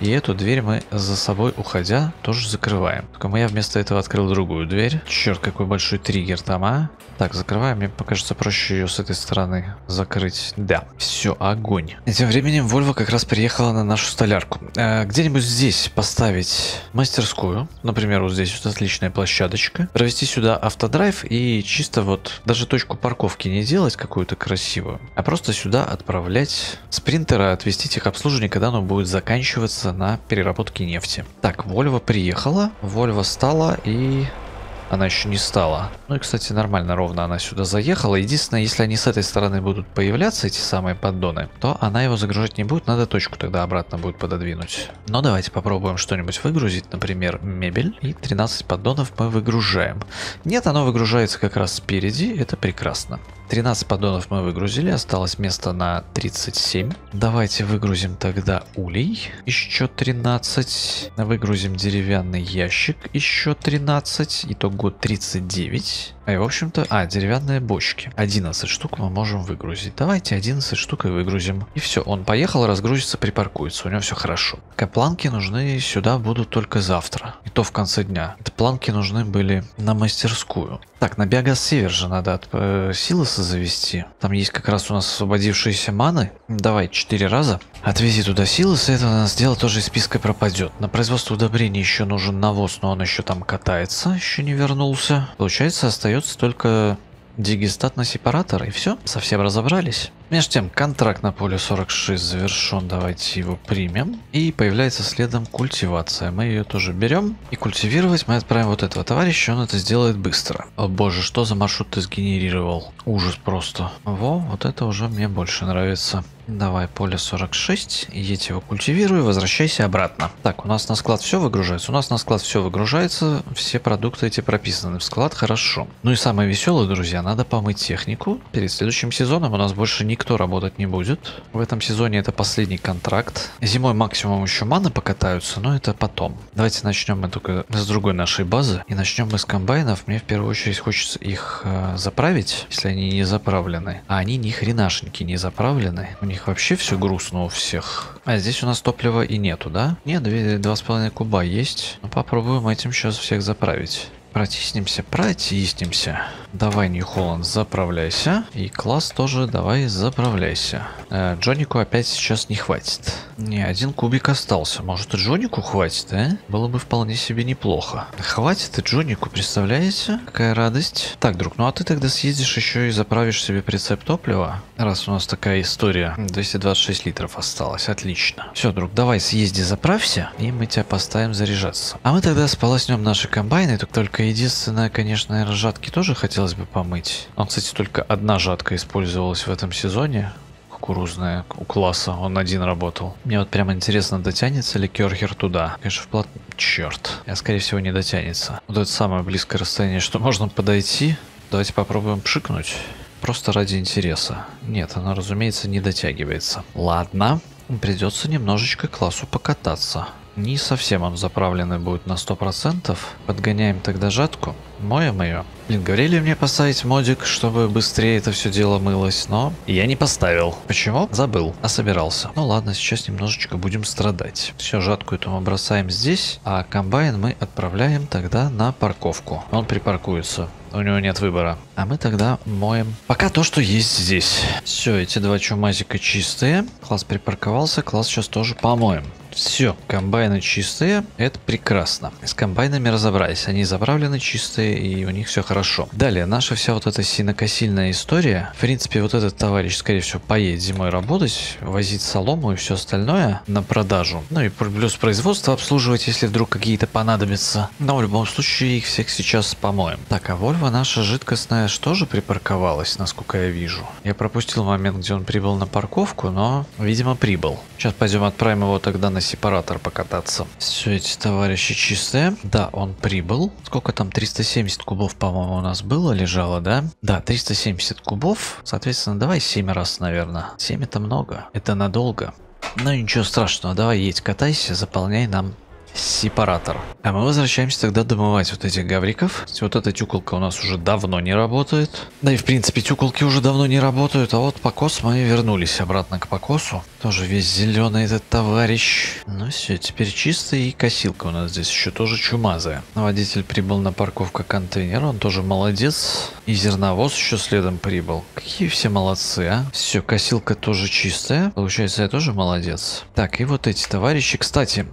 И эту дверь мы за собой, уходя, тоже закрываем. Только я вместо этого открыл другую дверь. Черт, какой большой триггер там, а? Так, закрываем. Мне покажется проще ее с этой стороны закрыть. Да, все, огонь. Тем временем Вольва как раз приехала на нашу столярку. Э, Где-нибудь здесь поставить мастерскую. Например, вот здесь вот отличная площадочка. Провести сюда автодрайв и чисто вот даже точку парковки не делать какую-то красивую, а просто сюда отправлять спринтера, отвезти техобслуживание, когда оно будет заканчиваться на переработке нефти. Так, Вольва приехала, Вольва стала и она еще не стала. Ну и, кстати, нормально, ровно она сюда заехала. Единственное, если они с этой стороны будут появляться, эти самые поддоны, то она его загружать не будет, надо точку тогда обратно будет пододвинуть. Но давайте попробуем что-нибудь выгрузить, например, мебель. И 13 поддонов мы выгружаем. Нет, оно выгружается как раз спереди, это прекрасно. 13 поддонов мы выгрузили, осталось место на 37. Давайте выгрузим тогда улей, еще 13. Выгрузим деревянный ящик, еще 13. Итого 39. И, в общем-то, а, деревянные бочки. 11 штук мы можем выгрузить. Давайте 11 штук и выгрузим. И все, он поехал, разгрузится, припаркуется. У него все хорошо. Планки нужны сюда будут только завтра. И то в конце дня. Это планки нужны были на мастерскую. Так, на биогаз север же надо от э, силоса завести. Там есть как раз у нас освободившиеся маны. Давай 4 раза. Отвези туда силоса, это у нас дело тоже из списка пропадет. На производство удобрений еще нужен навоз, но он еще там катается, еще не вернулся. Получается, остается только дигистат на сепаратор, и все, совсем разобрались. Между тем, контракт на поле 46 завершен, давайте его примем. И появляется следом культивация. Мы ее тоже берем. И культивировать мы отправим вот этого товарища, он это сделает быстро. О боже, что за маршрут ты сгенерировал? Ужас просто. Во, вот это уже мне больше нравится. Давай поле 46, едь его культивируй, возвращайся обратно. Так, у нас на склад все выгружается? У нас на склад все выгружается, все продукты эти прописаны в склад, хорошо. Ну и самое веселое, друзья, надо помыть технику. Перед следующим сезоном у нас больше никто работать не будет. В этом сезоне это последний контракт. Зимой максимум еще маны покатаются, но это потом. Давайте начнем мы только с другой нашей базы. И начнем мы с комбайнов. Мне в первую очередь хочется их э, заправить, если они не заправлены. А они ни хренашеньки не заправлены. У них них вообще все грустно у всех. А здесь у нас топлива и нету, да? Нет, 2,5 куба есть. Ну, попробуем этим сейчас всех заправить. Протиснемся, протиснемся. Давай, Нью Холланд, заправляйся. И класс тоже давай заправляйся. Э, Джонику опять сейчас не хватит. Не, один кубик остался. Может и Джонику хватит, а? Было бы вполне себе неплохо. Хватит и Джонику, представляете? Какая радость. Так, друг, ну а ты тогда съездишь еще и заправишь себе прицеп топлива. Раз у нас такая история. 226 литров осталось. Отлично. Все, друг, давай съезди заправься, и мы тебя поставим заряжаться. А мы тогда сполоснем наши комбайны. Только единственное, конечно, наверное, жатки тоже хотелось бы помыть. Он, кстати, только одна жатка использовалась в этом сезоне кукурузная у класса, он один работал. Мне вот прямо интересно, дотянется ли Керхер туда. Конечно, вплот... Черт. Я, скорее всего, не дотянется. Вот это самое близкое расстояние, что можно подойти. Давайте попробуем пшикнуть. Просто ради интереса. Нет, она, разумеется, не дотягивается. Ладно. Придется немножечко классу покататься. Не совсем он заправленный будет на 100%. Подгоняем тогда жатку. Моем ее. Блин, говорили мне поставить модик, чтобы быстрее это все дело мылось, но я не поставил. Почему? Забыл, а собирался. Ну ладно, сейчас немножечко будем страдать. Все, жатку эту мы бросаем здесь, а комбайн мы отправляем тогда на парковку. Он припаркуется. У него нет выбора. А мы тогда моем пока то, что есть здесь. Все, эти два чумазика чистые. Класс припарковался, класс сейчас тоже помоем. Все, комбайны чистые, это прекрасно. С комбайнами разобрались, они заправлены чистые и у них все хорошо. Далее, наша вся вот эта синокосильная история. В принципе, вот этот товарищ, скорее всего, поедет зимой работать, возить солому и все остальное на продажу. Ну и плюс производство обслуживать, если вдруг какие-то понадобятся. Но в любом случае их всех сейчас помоем. Так, а Вольва наша жидкостная что же припарковалась, насколько я вижу? Я пропустил момент, где он прибыл на парковку, но, видимо, прибыл. Сейчас пойдем отправим его тогда на сепаратор покататься. Все эти товарищи чистые. Да, он прибыл. Сколько там? 370 кубов, по-моему, у нас было, лежало, да? Да, 370 кубов. Соответственно, давай 7 раз, наверное. 7 это много. Это надолго. Но ничего страшного, давай едь, катайся, заполняй нам сепаратор. А мы возвращаемся тогда домывать вот этих гавриков. Вот эта тюколка у нас уже давно не работает. Да и в принципе тюколки уже давно не работают, а вот покос мы вернулись обратно к покосу. Тоже весь зеленый этот товарищ. Ну все, теперь чистый и косилка у нас здесь еще тоже чумазая. Водитель прибыл на парковку контейнера, он тоже молодец. И зерновоз еще следом прибыл. Какие все молодцы, а? Все, косилка тоже чистая. Получается, я тоже молодец. Так, и вот эти товарищи. Кстати,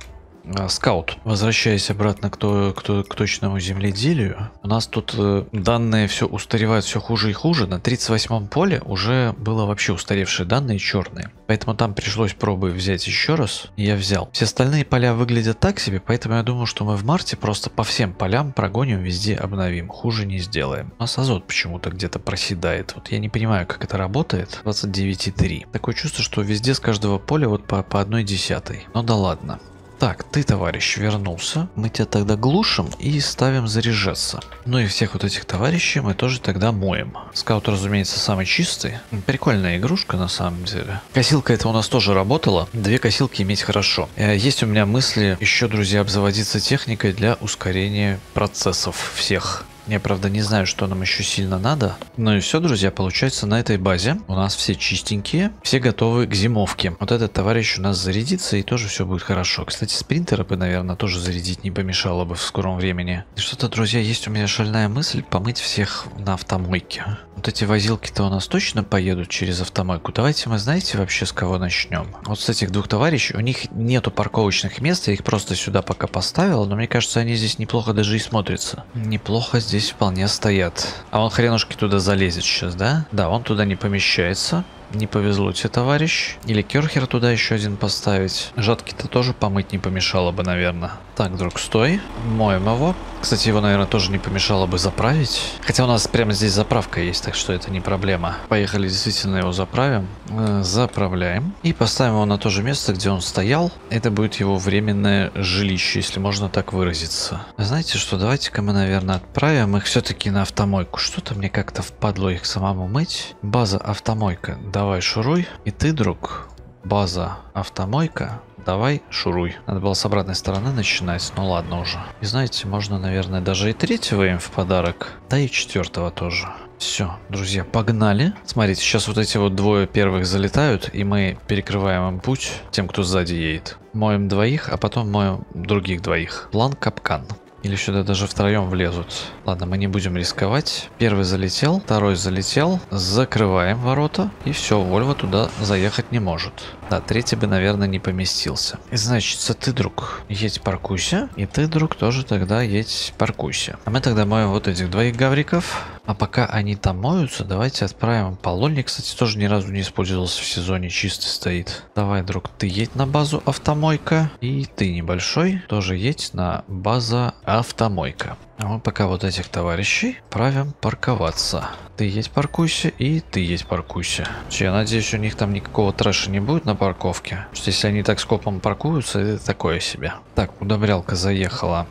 скаут, возвращаясь обратно к, то, к, к точному земледелию, у нас тут э, данные все устаревают все хуже и хуже. На 38-м поле уже было вообще устаревшие данные черные. Поэтому там пришлось пробы взять еще раз, и я взял. Все остальные поля выглядят так себе, поэтому я думаю, что мы в марте просто по всем полям прогоним, везде обновим. Хуже не сделаем. У нас азот почему-то где-то проседает. Вот я не понимаю, как это работает. 29,3. Такое чувство, что везде с каждого поля вот по, по одной десятой. Ну да ладно. Так, ты, товарищ, вернулся. Мы тебя тогда глушим и ставим заряжаться. Ну и всех вот этих товарищей мы тоже тогда моем. Скаут, разумеется, самый чистый. Прикольная игрушка на самом деле. Косилка это у нас тоже работала. Две косилки иметь хорошо. Э, есть у меня мысли еще, друзья, обзаводиться техникой для ускорения процессов всех. Я, правда, не знаю, что нам еще сильно надо. Ну и все, друзья, получается на этой базе у нас все чистенькие, все готовы к зимовке. Вот этот товарищ у нас зарядится и тоже все будет хорошо. Кстати, спринтера бы, наверное, тоже зарядить не помешало бы в скором времени. Что-то, друзья, есть у меня шальная мысль помыть всех на автомойке. Вот эти возилки-то у нас точно поедут через автомойку. Давайте мы, знаете, вообще с кого начнем? Вот с этих двух товарищей. У них нету парковочных мест, я их просто сюда пока поставил, но мне кажется, они здесь неплохо даже и смотрятся. Неплохо здесь здесь вполне стоят. А он хренушки туда залезет сейчас, да? Да, он туда не помещается. Не повезло тебе, товарищ. Или керхер туда еще один поставить. Жатки-то тоже помыть не помешало бы, наверное. Так, друг, стой. Моем его. Кстати, его, наверное, тоже не помешало бы заправить. Хотя у нас прямо здесь заправка есть, так что это не проблема. Поехали, действительно его заправим. Э, заправляем. И поставим его на то же место, где он стоял. Это будет его временное жилище, если можно так выразиться. Знаете что, давайте-ка мы, наверное, отправим их все-таки на автомойку. Что-то мне как-то впадло их самому мыть. База автомойка. Давай шуруй. И ты, друг, база автомойка Давай, шуруй. Надо было с обратной стороны начинать, ну ладно уже. И знаете, можно, наверное, даже и третьего им в подарок, да и четвертого тоже. Все, друзья, погнали. Смотрите, сейчас вот эти вот двое первых залетают, и мы перекрываем им путь тем, кто сзади едет. Моем двоих, а потом моем других двоих. План капкан. Или сюда даже втроем влезут. Ладно, мы не будем рисковать. Первый залетел, второй залетел. Закрываем ворота. И все, Вольво туда заехать не может. Да, третий бы, наверное, не поместился. Значит, ты, друг, едь паркуйся. И ты, друг, тоже тогда едь паркуйся. А мы тогда моем вот этих двоих гавриков. А пока они там моются, давайте отправим Полоний, кстати, тоже ни разу не использовался в сезоне, чистый стоит. Давай, друг, ты едь на базу автомойка. И ты небольшой тоже едь на база автомойка. А мы пока вот этих товарищей правим парковаться. Ты едь паркуйся и ты едь паркуйся. Я надеюсь, у них там никакого трэша не будет на парковке. Что если они так скопом паркуются, это такое себе. Так, удобрялка заехала.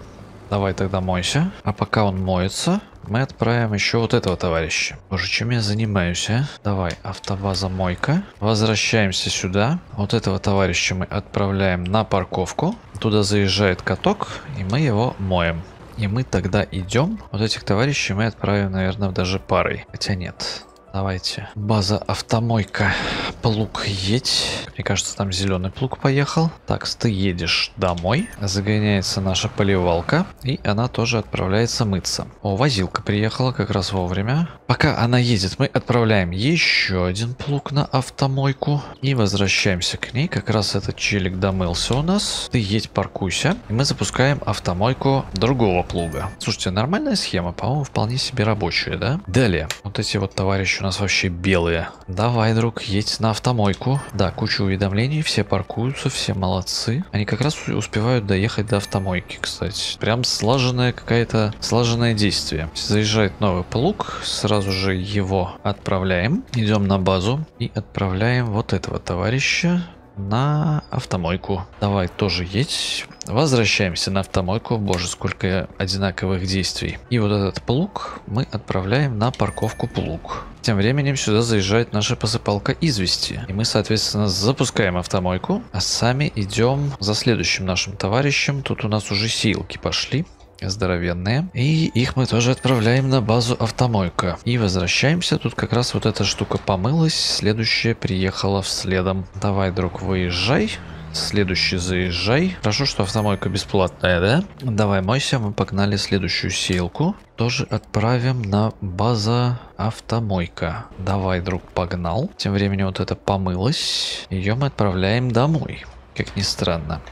Давай тогда мойся. А пока он моется, мы отправим еще вот этого товарища. Боже, чем я занимаюсь, а? Давай, автобаза мойка. Возвращаемся сюда. Вот этого товарища мы отправляем на парковку. Туда заезжает каток, и мы его моем. И мы тогда идем. Вот этих товарищей мы отправим, наверное, даже парой. Хотя нет. Давайте. База автомойка. Плуг едь. Мне кажется, там зеленый плуг поехал. Так, ты едешь домой. Загоняется наша поливалка. И она тоже отправляется мыться. О, возилка приехала как раз вовремя. Пока она едет, мы отправляем еще один плуг на автомойку. И возвращаемся к ней. Как раз этот челик домылся у нас. Ты едь, паркуйся. И мы запускаем автомойку другого плуга. Слушайте, нормальная схема. По-моему, вполне себе рабочая, да? Далее. Вот эти вот товарищи у нас вообще белые. Давай, друг, едь на автомойку. Да, куча уведомлений, все паркуются, все молодцы. Они как раз успевают доехать до автомойки, кстати. Прям слаженное какое-то, слаженное действие. Заезжает новый плуг, сразу же его отправляем. Идем на базу и отправляем вот этого товарища на автомойку. Давай тоже едь. Возвращаемся на автомойку. Боже, сколько одинаковых действий. И вот этот плуг мы отправляем на парковку плуг. Тем временем сюда заезжает наша посыпалка извести. И мы, соответственно, запускаем автомойку, а сами идем за следующим нашим товарищем. Тут у нас уже силки пошли здоровенные. И их мы тоже отправляем на базу автомойка. И возвращаемся. Тут как раз вот эта штука помылась. Следующая приехала вследом. Давай, друг, выезжай. Следующий заезжай. Хорошо, что автомойка бесплатная, да? Давай мойся, мы погнали следующую сеялку. Тоже отправим на база автомойка. Давай, друг, погнал. Тем временем вот это помылось. Ее мы отправляем домой. Как ни странно.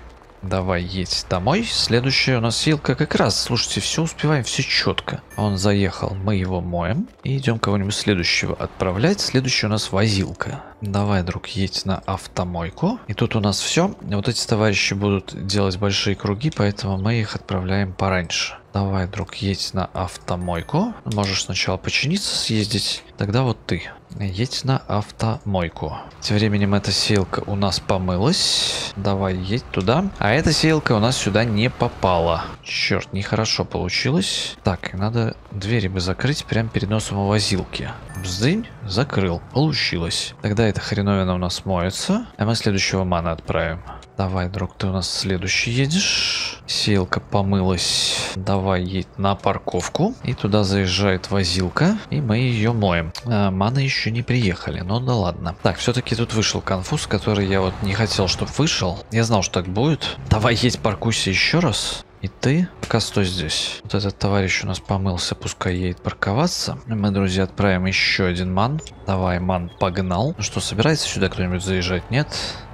Давай едь домой. Следующая у нас силка как раз. Слушайте, все успеваем, все четко. Он заехал, мы его моем. И идем кого-нибудь следующего отправлять. Следующий у нас возилка. Давай, друг, едь на автомойку. И тут у нас все. Вот эти товарищи будут делать большие круги, поэтому мы их отправляем пораньше. Давай, друг, едь на автомойку. Можешь сначала починиться, съездить. Тогда вот ты. Едь на автомойку. Тем временем эта сеялка у нас помылась. Давай, едь туда. А эта сеялка у нас сюда не попала. Черт, нехорошо получилось. Так, надо двери бы закрыть прямо перед носом у возилки. Бздынь, закрыл. Получилось. Тогда эта хреновина у нас моется. А мы следующего мана отправим. Давай, друг, ты у нас следующий едешь. Сеялка помылась. Давай едь на парковку. И туда заезжает возилка. И мы ее моем. А, маны еще не приехали. Ну да ладно. Так, все-таки тут вышел конфуз, который я вот не хотел, чтобы вышел. Я знал, что так будет. Давай едь паркуйся еще раз. И ты пока стой здесь. Вот этот товарищ у нас помылся, пускай едет парковаться. Мы, друзья, отправим еще один ман. Давай, ман, погнал. Ну что, собирается сюда кто-нибудь заезжать? Нет?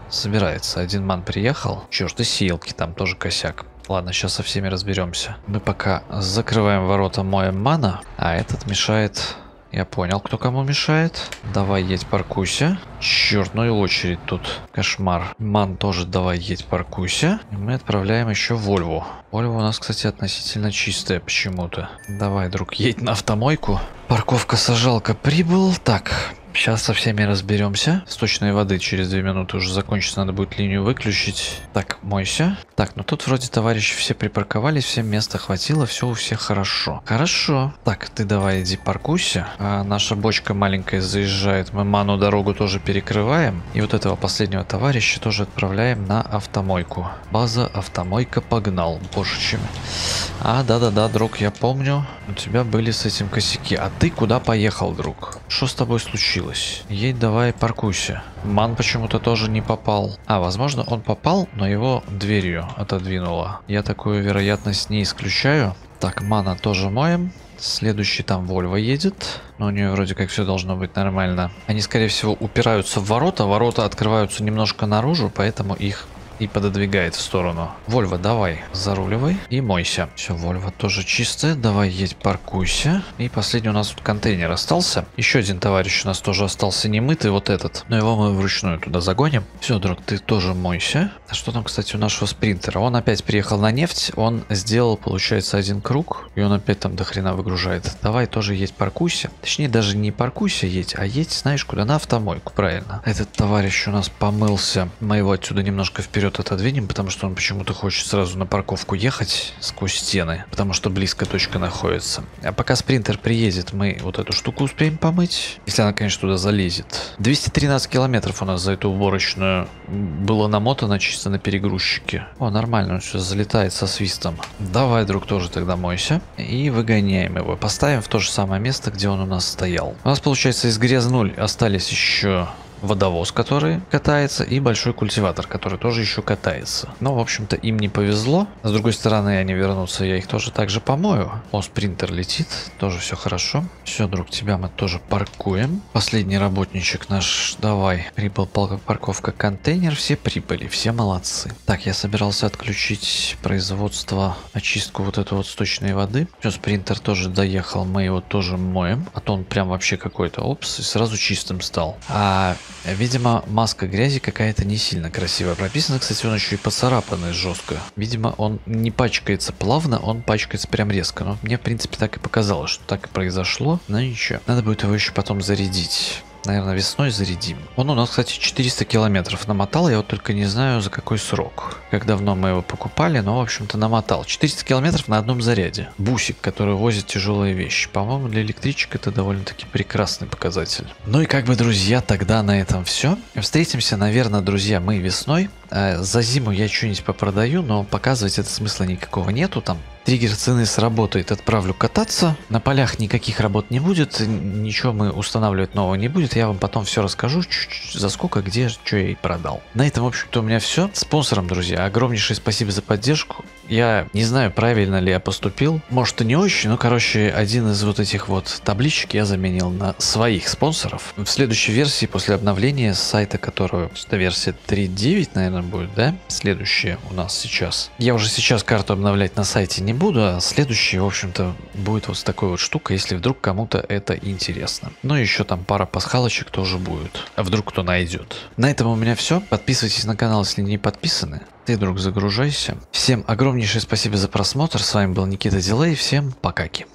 Собирается. Один ман приехал. Черт, и силки там тоже косяк. Ладно, сейчас со всеми разберемся. Мы пока закрываем ворота моем мана, а этот мешает... Я понял, кто кому мешает. Давай едь, паркуйся. Черт, ну и очередь тут. Кошмар. Ман тоже давай едь, паркуйся. И мы отправляем еще Вольву. Вольва у нас, кстати, относительно чистая почему-то. Давай, друг, едь на автомойку. Парковка сажалка прибыл. Так, Сейчас со всеми разберемся. Сточной воды через 2 минуты уже закончится, надо будет линию выключить. Так, мойся. Так, ну тут вроде товарищи все припарковались, всем места хватило, все у всех хорошо. Хорошо. Так, ты давай иди паркуйся. А наша бочка маленькая заезжает, мы ману дорогу тоже перекрываем. И вот этого последнего товарища тоже отправляем на автомойку. База автомойка погнал. Боже, чем... А, да-да-да, друг, я помню. У тебя были с этим косяки. А ты куда поехал, друг? Что с тобой случилось? Получилось. Едь давай, паркуйся. Ман почему-то тоже не попал. А, возможно, он попал, но его дверью отодвинуло. Я такую вероятность не исключаю. Так, мана тоже моем. Следующий там Вольво едет. Но у нее вроде как все должно быть нормально. Они, скорее всего, упираются в ворота. Ворота открываются немножко наружу, поэтому их и пододвигает в сторону. Вольва, давай, заруливай и мойся. Все, Вольва тоже чистая. Давай едь, паркуйся. И последний у нас тут контейнер остался. Еще один товарищ у нас тоже остался немытый, вот этот. Но его мы вручную туда загоним. Все, друг, ты тоже мойся. А что там, кстати, у нашего спринтера? Он опять приехал на нефть. Он сделал, получается, один круг. И он опять там до хрена выгружает. Давай тоже едь, паркуйся. Точнее, даже не паркуйся едь, а едь, знаешь, куда? На автомойку, правильно. Этот товарищ у нас помылся. Мы его отсюда немножко вперед вперед отодвинем, потому что он почему-то хочет сразу на парковку ехать сквозь стены, потому что близко точка находится. А пока спринтер приедет, мы вот эту штуку успеем помыть, если она, конечно, туда залезет. 213 километров у нас за эту уборочную было намотано чисто на перегрузчике. О, нормально, он все залетает со свистом. Давай, друг, тоже тогда мойся. И выгоняем его. Поставим в то же самое место, где он у нас стоял. У нас, получается, из грязнуль остались еще водовоз, который катается, и большой культиватор, который тоже еще катается. Но, в общем-то, им не повезло. С другой стороны, они вернутся, я их тоже также помою. О, спринтер летит, тоже все хорошо. Все, друг, тебя мы тоже паркуем. Последний работничек наш, давай. Прибыл парковка контейнер, все прибыли, все молодцы. Так, я собирался отключить производство, очистку вот этой вот сточной воды. Все, спринтер тоже доехал, мы его тоже моем. А то он прям вообще какой-то, опс, и сразу чистым стал. А Видимо, маска грязи какая-то не сильно красиво прописана. Кстати, он еще и поцарапанный жестко. Видимо, он не пачкается плавно, он пачкается прям резко. Но мне, в принципе, так и показалось, что так и произошло. Но ничего. Надо будет его еще потом зарядить наверное, весной зарядим. Он у нас, кстати, 400 километров намотал, я вот только не знаю за какой срок. Как давно мы его покупали, но, в общем-то, намотал. 400 километров на одном заряде. Бусик, который возит тяжелые вещи. По-моему, для электричек это довольно-таки прекрасный показатель. Ну и как бы, друзья, тогда на этом все. Встретимся, наверное, друзья, мы весной. Э, за зиму я что-нибудь попродаю, но показывать это смысла никакого нету. Там Триггер цены сработает, отправлю кататься. На полях никаких работ не будет, ничего мы устанавливать нового не будет. Я вам потом все расскажу, за сколько, где, что я и продал. На этом, в общем-то, у меня все. Спонсорам, друзья, огромнейшее спасибо за поддержку. Я не знаю, правильно ли я поступил. Может и не очень, но, короче, один из вот этих вот табличек я заменил на своих спонсоров. В следующей версии, после обновления сайта, которую, версия 3.9, наверное, будет, да? Следующая у нас сейчас. Я уже сейчас карту обновлять на сайте не буду, а следующий, в общем-то, будет вот с такой вот штукой, если вдруг кому-то это интересно. Ну и еще там пара пасхалочек тоже будет, а вдруг кто найдет. На этом у меня все. Подписывайтесь на канал, если не подписаны. Ты, друг, загружайся. Всем огромнейшее спасибо за просмотр. С вами был Никита Дилей. Всем покаки.